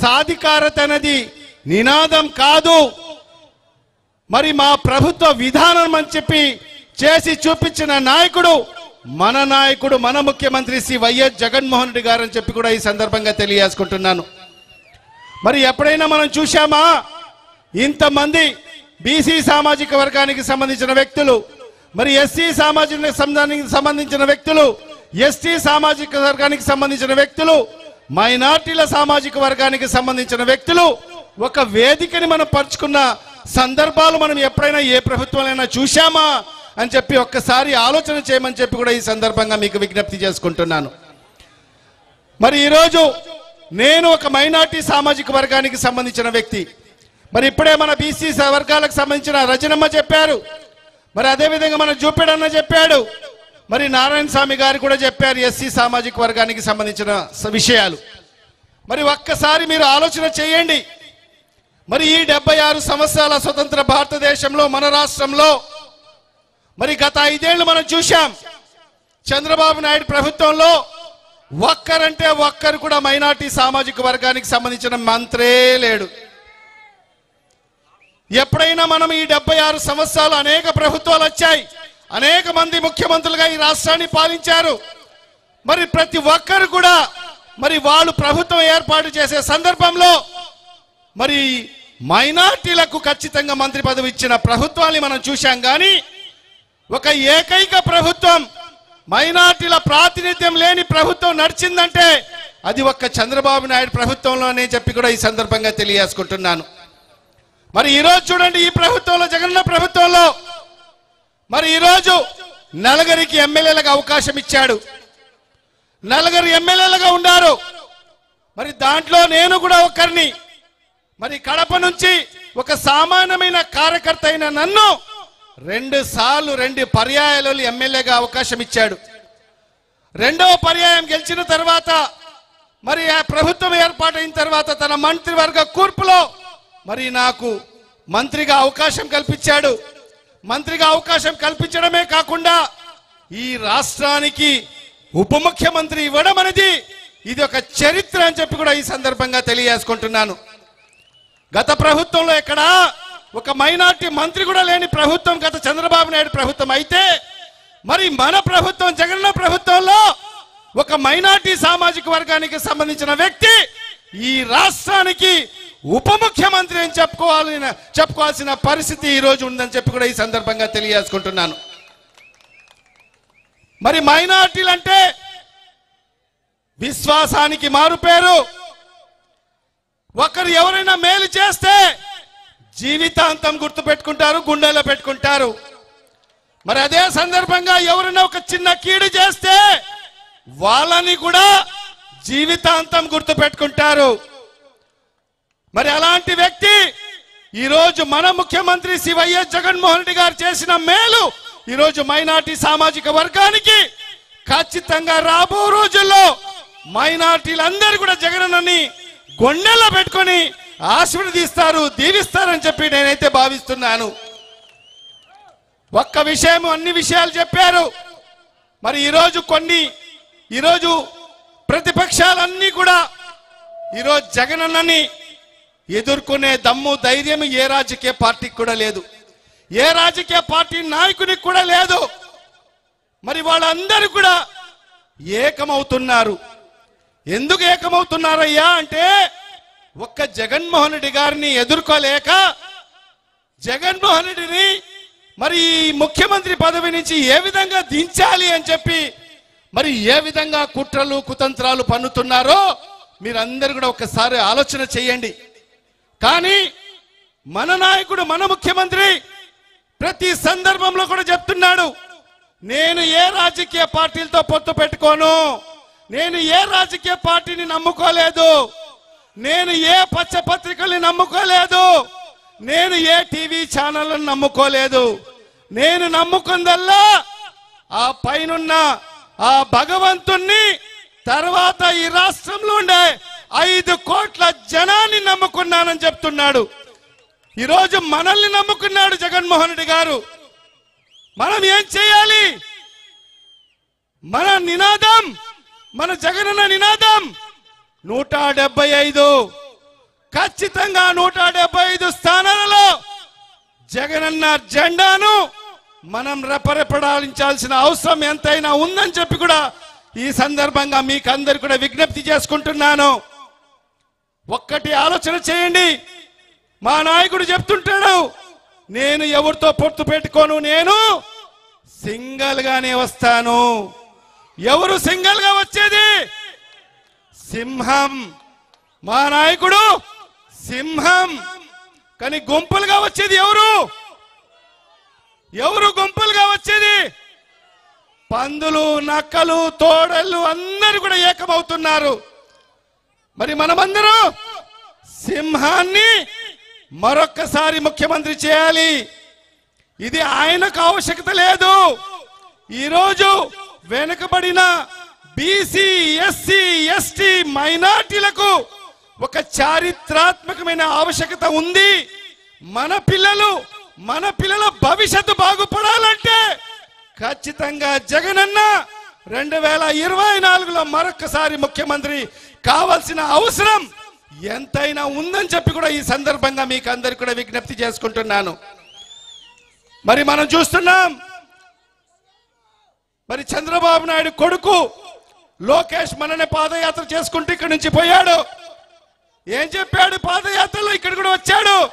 సాధికారత అనేది నినాదం కాదు. మరి మా ప్రభుత్వ విధానం అని చెప్పి చేసి చూపించిన నాయకుడు మన నాయకుడు మన ముఖ్యమంత్రి శ్రీ వైఎస్ జగన్మోహన్ రెడ్డి గారు అని చెప్పి కూడా ఈ సందర్భంగా తెలియజేసుకుంటున్నాను. మరి ఎప్పుడైనా మనం చూశామా? ఇంతమంది బీసీ సామాజిక వర్గానికి సంబంధించిన వ్యక్తులు మరి ఎస్సీ సామాజిక సంబంధానికి సంబంధించిన వ్యక్తులు ఎస్టీ సామాజిక వర్గానికి సంబంధించిన వ్యక్తులు మైనార్టీల సామాజిక వర్గానికి సంబంధించిన వ్యక్తులు ఒక వేదికని మనం పరుచుకున్న సందర్భాలు మనం ఎప్పుడైనా ఏ ప్రభుత్వాలైనా చూశామా అని చెప్పి ఒక్కసారి ఆలోచన చేయమని చెప్పి కూడా ఈ సందర్భంగా మీకు విజ్ఞప్తి చేసుకుంటున్నాను. మరి ఈరోజు నేను ఒక మైనార్టీ సామాజిక వర్గానికి సంబంధించిన వ్యక్తి. మరి ఇప్పుడే మన బీసీ వర్గాలకు సంబంధించిన రచనమ్మ చెప్పారు. మరి అదేవిధంగా మన జూపిడన్న చెప్పాడు. మరి నారాయణ స్వామి గారు కూడా చెప్పారు ఎస్సీ సామాజిక వర్గానికి సంబంధించిన స- విషయాలు. మరి ఒక్కసారి మీరు ఆలోచన చేయండి. మరి ఈ డెబ్బై ఆరు సంవత్సరాల స్వతంత్ర భారతదేశంలో మన రాష్ట్రంలో మరి గత ఐదేళ్ళు మనం చూశాం. చంద్రబాబు నాయుడు ప్రభుత్వంలో ఒక్కరంటే ఒక్కరు కూడా మైనార్టీ సామాజిక వర్గానికి సంబంధించిన మంత్రే లేడు. ఎప్పుడైనా మనం ఈ డెబ్బై ఆరు సంవత్సరాలు అనేక ప్రభుత్వాలు వచ్చాయి. అనేక మంది ముఖ్యమంత్రులుగా ఈ రాష్ట్రాన్ని పాలించారు. మరి ప్రతి ఒక్కరు కూడా మరి వాళ్ళు ప్రభుత్వం ఏర్పాటు చేసే సందర్భంలో మరి మైనార్టీలకు ఖచ్చితంగా మంత్రి పదవి ఇచ్చిన ప్రభుత్వాన్ని మనం చూశాం కానీ ఒక ఏకైక ప్రభుత్వం మైనార్టీల ప్రాతినిధ్యం లేని ప్రభుత్వం నడిచిందంటే అది ఒక్క చంద్రబాబు నాయుడు ప్రభుత్వంలోనే చెప్పి కూడా ఈ సందర్భంగా తెలియజేసుకుంటున్నాను. మరి ఈరోజు చూడండి ఈ ప్రభుత్వంలో జగన్న ప్రభుత్వంలో మరి ఈరోజు నలుగురికి ఎమ్మెల్యేలకు అవకాశం ఇచ్చాడు. నలుగురు ఎమ్మెల్యేలుగా ఉన్నారు మరి దాంట్లో నేను కూడా ఒకరిని. మరి కడప నుంచి ఒక సామాన్యమైన కార్యకర్త అయిన నన్ను రెండు సార్లు రెండు పర్యాయాలు ఎమ్మెల్యేగా అవకాశం ఇచ్చాడు. రెండవ పర్యాయం గెలిచిన తర్వాత మరి ఆ ప్రభుత్వం ఏర్పాటైన తర్వాత తన మంత్రివర్గ కూర్పులో మరి నాకు మంత్రిగా అవకాశం కల్పించాడు. మంత్రిగా అవకాశం కల్పించడమే కాకుండా ఈ రాష్ట్రానికి ఉప ముఖ్యమంత్రి ఇవ్వడం అనేది ఇది ఒక చరిత్ర అని చెప్పి కూడా ఈ సందర్భంగా తెలియజేసుకుంటున్నాను. గత ప్రభుత్వంలో ఎక్కడ ఒక మైనార్టీ మంత్రి కూడా లేని ప్రభుత్వం గత చంద్రబాబు నాయుడు ప్రభుత్వం అయితే మరి మన ప్రభుత్వం జగన్న ప్రభుత్వంలో ఒక మైనార్టీ సామాజిక వర్గానికి సంబంధించిన వ్యక్తి ఈ రాష్ట్రానికి ఉప ముఖ్యమంత్రి అని చెప్పుకోవాలని చెప్పుకోవాల్సిన పరిస్థితి ఈ రోజు ఉందని చెప్పి కూడా ఈ సందర్భంగా తెలియజేసుకుంటున్నాను. మరి మైనార్టీలు అంటే విశ్వాసానికి మారుపేరు ఒకరు ఎవరైనా మేలు చేస్తే జీవితాంతం గుర్తు పెట్టుకుంటారు గుండెలో పెట్టుకుంటారు. మరి అదే సందర్భంగా ఎవరైనా ఒక చిన్న కీడు చేస్తే వాళ్ళని కూడా జీవితాంతం గుర్తు పెట్టుకుంటారు మరి అలాంటి వ్యక్తి ఈరోజు మన ముఖ్యమంత్రి శ్రీ వైఎస్ జగన్మోహన్ రెడ్డి గారు చేసిన మేలు ఈరోజు మైనార్టీ సామాజిక వర్గానికి ఖచ్చితంగా రాబో రోజుల్లో మైనార్టీలందరూ కూడా జగనన్నని గొండెల్లో పెట్టుకొని ఆశీర్వదిస్తారు దీవిస్తారని చెప్పి నేనైతే భావిస్తున్నాను. ఒక్క విషయం అన్ని విషయాలు చెప్పారు. మరి ఈరోజు కొన్ని ఈరోజు ప్రతిపక్షాలన్నీ కూడా ఈరోజు జగనన్నని ఎదుర్కొనే దమ్ము ధైర్యం ఏ రాజకీయ పార్టీకి కూడా లేదు. ఏ రాజకీయ పార్టీ నాయకునికి కూడా లేదు. మరి వాళ్ళందరూ కూడా ఏకమవుతున్నారు. ఎందుకు ఏకమవుతున్నారయ్యా అంటే ఒక్క జగన్మోహన్ రెడ్డి గారిని ఎదుర్కోలేక జగన్మోహన్ రెడ్డిని మరి ముఖ్యమంత్రి పదవి నుంచి ఏ విధంగా దించాలి అని చెప్పి మరి ఏ విధంగా కుట్రలు కుతంత్రాలు పన్నుతున్నారో మీరందరూ కూడా ఒకసారి ఆలోచన చేయండి. కానీ మన నాయకుడు మన ముఖ్యమంత్రి ప్రతి సందర్భంలో కూడా చెప్తున్నాడు నేను ఏ రాజకీయ పార్టీలతో పొత్తు పెట్టుకోను నేను ఏ రాజకీయ పార్టీని నమ్ముకోలేదు నేను ఏ పచ్చపత్రికల్ని నమ్ముకోలేదు నేను ఏ టీవీ ఛానళ్ళను నమ్ముకోలేదు. నేను నమ్ముకుందల్లా ఆ పైనున్న ఆ భగవంతుణ్ణి తర్వాత ఈ రాష్ట్రంలో ఉండే ఐదు కోట్ల జనాన్ని నమ్ముకున్నానని చెప్తున్నాడు. ఈరోజు మనల్ని నమ్ముకున్నాడు జగన్మోహన్ రెడ్డి గారు. మనం ఏం చేయాలి? మన నినాదం మన జగనన్న నినాదం నూట డెబ్బై ఐదు. ఖచ్చితంగా నూట డెబ్బై ఐదు స్థానాలలో జగనన్న జెండాను మనం రెపరెపడాలించాల్సిన అవసరం ఎంతైనా ఉందని చెప్పి కూడా ఈ సందర్భంగా మీకు అందరు కూడా విజ్ఞప్తి చేసుకుంటున్నాను. ఒక్కటి ఆలోచన చేయండి. మా నాయకుడు చెప్తుంటాడు నేను ఎవరితో పొత్తు పెట్టుకోను నేను సింగల్ గానే వస్తాను. ఎవరు సింగల్గా వచ్చేది? సింహం. మా నాయకుడు సింహం. కానీ గుంపులుగా వచ్చేది ఎవరు? ఎవరు గుంపులుగా వచ్చేది? పందులు నక్కలు తోడళ్ళు అందరూ కూడా ఏకమవుతున్నారు. మరి మనమందరం సింహాన్ని మరొక్కసారి ముఖ్యమంత్రి చేయాలి. ఇది ఆయనకు ఆవశ్యకత లేదు. ఈరోజు వెనుకబడిన బీసీ ఎస్సీ ఎస్టీ మైనార్టీలకు ఒక చారిత్రాత్మకమైన ఆవశ్యకత ఉంది. మన పిల్లలు మన పిల్లల భవిష్యత్తు బాగుపడాలంటే ఖచ్చితంగా జగనన్న రెండు వేల ఇరవై నాలుగులో మరొకసారి ముఖ్యమంత్రి కావాల్సిన అవసరం ఎంతైనా ఉందని చెప్పి కూడా ఈ సందర్భంగా మీకు అందరికి కూడా విజ్ఞప్తి చేసుకుంటున్నాను. మరి మనం చూస్తున్నాం మరి చంద్రబాబు నాయుడు కొడుకు లోకేష్ మననే పాదయాత్ర చేసుకుంటూ ఇక్కడి నుంచి పోయాడు. ఏం చెప్పాడు? పాదయాత్రలో ఇక్కడ కూడా వచ్చాడు.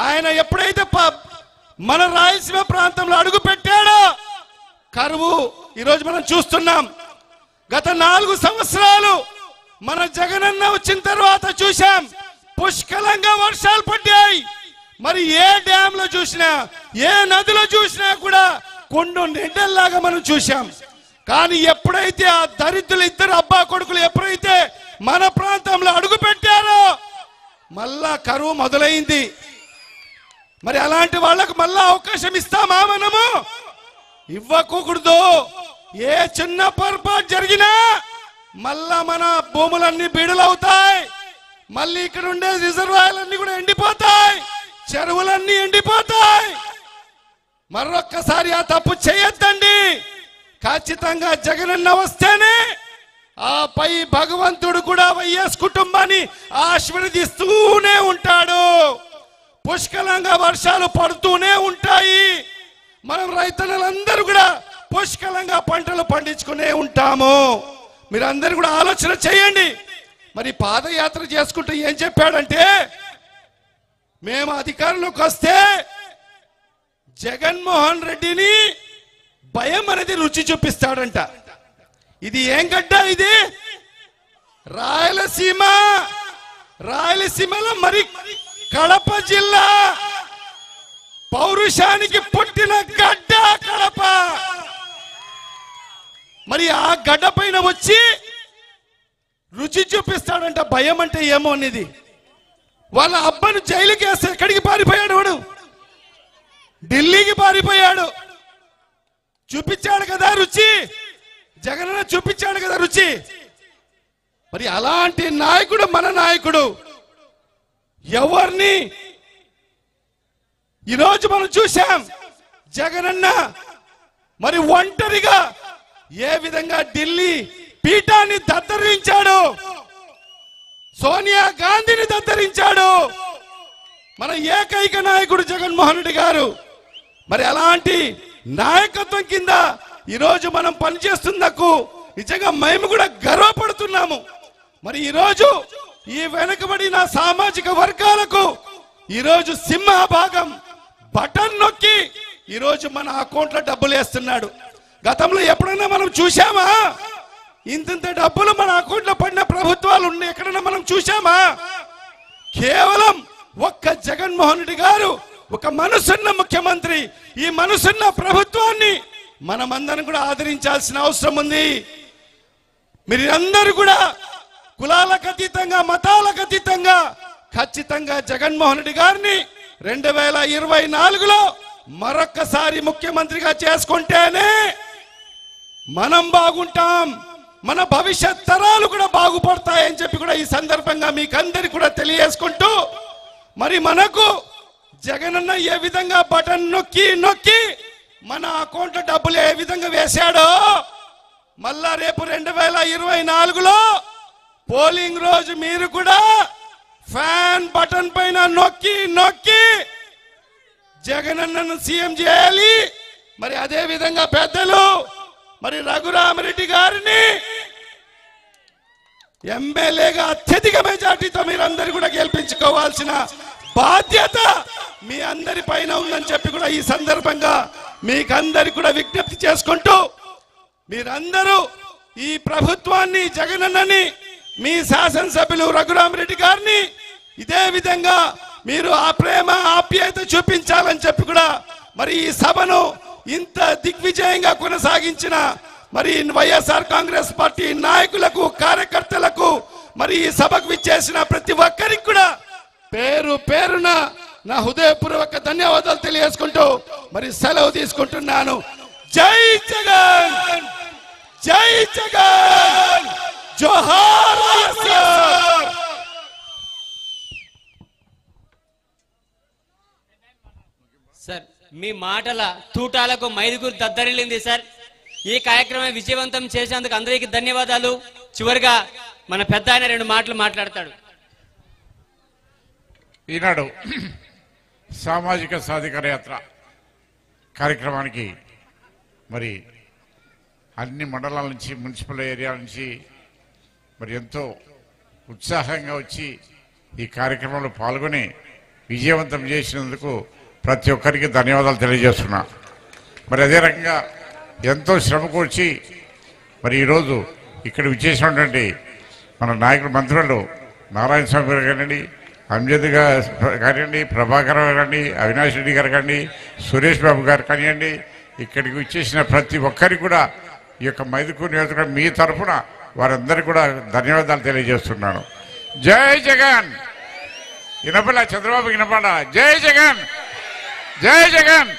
ఆయన ఎప్పుడైతే ప- మన రాయలసీమ ప్రాంతంలో అడుగు పెట్టాడో కరువు ఈరోజు మనం చూస్తున్నాం. గత నాలుగు సంవత్సరాలు మన జగనన్న వచ్చిన తర్వాత చూశాం. పుష్కలంగా వర్షాలు పడ్డాయి. మరి ఏ డ్యామ్లో చూసినా ఏ నదిలో చూసినా కూడా కొండు నిండల్లాగా మనం చూశాం. కానీ ఎప్పుడైతే ఆ దరిద్రులు ఇద్దరు అబ్బా కొడుకులు ఎప్పుడైతే మన ప్రాంతంలో అడుగు పెట్టారో మళ్ళా కరువు మొదలైంది. మరి అలాంటి వాళ్ళకు మళ్ళా అవకాశం ఇస్తామా మనము? ఇవ్వకూడదు. ఏ చిన్న పొరపాటు జరిగినా మళ్ళా మన భూములన్నీ బీడులవుతాయి. మళ్ళీ ఇక్కడ ఉండే రిజర్వాయర్లన్నీ కూడా ఎండిపోతాయి. చెరువులన్నీ ఎండిపోతాయి. మరొక్కసారి ఆ తప్పు చేయొద్దండి. ఖచ్చితంగా జగనన్న వస్తేనే ఆ పై భగవంతుడు కూడా వైఎస్ కుటుంబాన్ని ఆశీర్వదిస్తూనే ఉంటాడు. పుష్కలంగా వర్షాలు పడుతూనే ఉంటాయి. మనం రైతన్నలందరూ కూడా పుష్కలంగా పంటలు పండించుకునే ఉంటాము. మీరందరూ కూడా ఆలోచన చేయండి. మరి పాదయాత్ర చేసుకుంటూ ఏం చెప్పాడంటే మేము అధికారంలోకి వస్తే జగన్మోహన్ రెడ్డిని భయం అనేది రుచి చూపిస్తాడంట. ఇది ఏం గడ్డ ఇది? రాయలసీమ రాయలసీమలో మరి కడప జిల్లా పౌరుషానికి పుట్టిన గడ్డ కడప. మరి ఆ గడ్డ పైన వచ్చి రుచి చూపిస్తాడంట భయం అంటే ఏమో అనేది. వాళ్ళ అబ్బను జైలుకి వేస్తే ఎక్కడికి పారిపోయాడు వాడు? ఢిల్లీకి పారిపోయాడు. చూపించాడు కదా రుచి. జగనన్న చూపించాడు కదా రుచి. మరి అలాంటి నాయకుడు మన నాయకుడు ఎవరిని ఈరోజు మనం చూశాం జగనన్న మరి ఒంటరిగా ఏ విధంగా ఢిల్లీ పీఠాన్ని దత్తరించాడు? సోనియా గాంధీని దత్తరించాడు? మన ఏకైక నాయకుడు జగన్మోహన్ రెడ్డి గారు. మరి అలాంటి నాయకత్వం కింద ఈరోజు మనం పనిచేస్తున్నకు నిజంగా మేము కూడా గర్వపడుతున్నాము. మరి ఈరోజు ఈ వెనుకబడిన సామాజిక వర్గాలకు ఈరోజు సింహ భాగం బటన్ నొక్కి ఈరోజు మన అకౌంట్లో డబ్బులు వేస్తున్నాడు. గతంలో ఎప్పుడైనా మనం చూశామా? ఇంతింత డబ్బులు మన అకౌంట్లో పడిన ప్రభుత్వాలు ఉన్నాయి. ఎక్కడైనా మనం చూశామా? కేవలం ఒక్క జగన్మోహన్ రెడ్డి గారు ఒక మనసున్న ముఖ్యమంత్రి ఈ మనసున్న ప్రభుత్వాన్ని మనమందరం కూడా ఆదరించాల్సిన అవసరం ఉంది. మీరందరూ కూడా కులాలకు అతీతంగా మతాలకు అతీతంగా ఖచ్చితంగా జగన్మోహన్ రెడ్డి గారిని రెండు వేల ఇరవై నాలుగులో మరొక్కసారి ముఖ్యమంత్రిగా చేసుకుంటేనే మనం బాగుంటాం మన భవిష్యత్ తరాలు కూడా బాగుపడతాయని చెప్పి కూడా ఈ సందర్భంగా మీకు అందరికి కూడా తెలియజేసుకుంటూ మరి మనకు జగనన్న ఏ విధంగా బటన్ నొక్కి నొక్కి మన అకౌంట్లో డబ్బులు ఏ విధంగా వేశాడో మళ్ళా రేపు రెండు వేల ఇరవై నాలుగులో పోలింగ్ రోజు మీరు కూడా ఫ్యాన్ బటన్ పైన నొక్కి నొక్కి జగనన్నను సీఎం చేయాలి. మరి అదే విధంగా పెద్దలు మరి రఘురామరెడ్డి గారిని ఎమ్మెల్యేగా అత్యధిక మెజార్టీతో మీరందరూ కూడా గెలిపించుకోవాల్సిన బాధ్యత మీ అందరి పైన ఉందని చెప్పి కూడా ఈ సందర్భంగా మీకందరి కూడా విజ్ఞప్తి చేసుకుంటూ మీరందరూ ఈ ప్రభుత్వాన్ని జగనన్నని మీ శాసనసభ్యులు రఘురామరెడ్డి గారిని ఇదే విధంగా మీరు ఆ ప్రేమ ఆప్యాయత చూపించాలని చెప్పి కూడా మరి ఈ సభను ఇంత దిగ్విజయంగా కొనసాగించిన మరి వైఎస్ఆర్ కాంగ్రెస్ పార్టీ నాయకులకు కార్యకర్తలకు మరి ఈ సభకు విచ్చేసిన ప్రతి ఒక్కరికి కూడా పేరు పేరున నా హృదయపూర్వక ధన్యవాదాలు తెలియజేసుకుంటూ మరి సెలవు తీసుకుంటున్నాను. జై జగన్! జై జగన్! జోహార్ సార్ మీ మాటల తూటాలకు మైదుగురు దద్దరిల్లింది సార్. ఈ కార్యక్రమం విజయవంతం చేసేందుకు అందరికీ ధన్యవాదాలు. చివరిగా మన పెద్ద ఆయన రెండు మాటలు మాట్లాడతాడు. ఈనాడు సామాజిక సాధికార యాత్ర కార్యక్రమానికి మరి అన్ని మండలాల నుంచి మున్సిపల్ ఏరియా నుంచి మరి ఎంతో ఉత్సాహంగా వచ్చి ఈ కార్యక్రమంలో పాల్గొని విజయవంతం చేసినందుకు ప్రతి ఒక్కరికి ధన్యవాదాలు తెలియజేస్తున్నా. మరి అదే రకంగా ఎంతో శ్రమ కూర్చి మరి ఈరోజు ఇక్కడ విచ్చేసినటువంటి మన నాయకుడు మంత్రులు నారాయణ స్వామి గారు కానివ్వండి అంజద్ గారు కానివ్వండి ప్రభాకర్ గారు కానివ్వండి అవినాష్ రెడ్డి గారు కానివ్వండి సురేష్ బాబు గారు కానివ్వండి ఇక్కడికి విచ్చేసిన ప్రతి ఒక్కరికి కూడా ఈ యొక్క మైదుకూరు నియోజకవర్గం మీ తరఫున వారందరికీ కూడా ధన్యవాదాలు తెలియజేస్తున్నాను. జై జగన్! వినపడ చంద్రబాబు వినపడ జై జగన్! జై జగన్!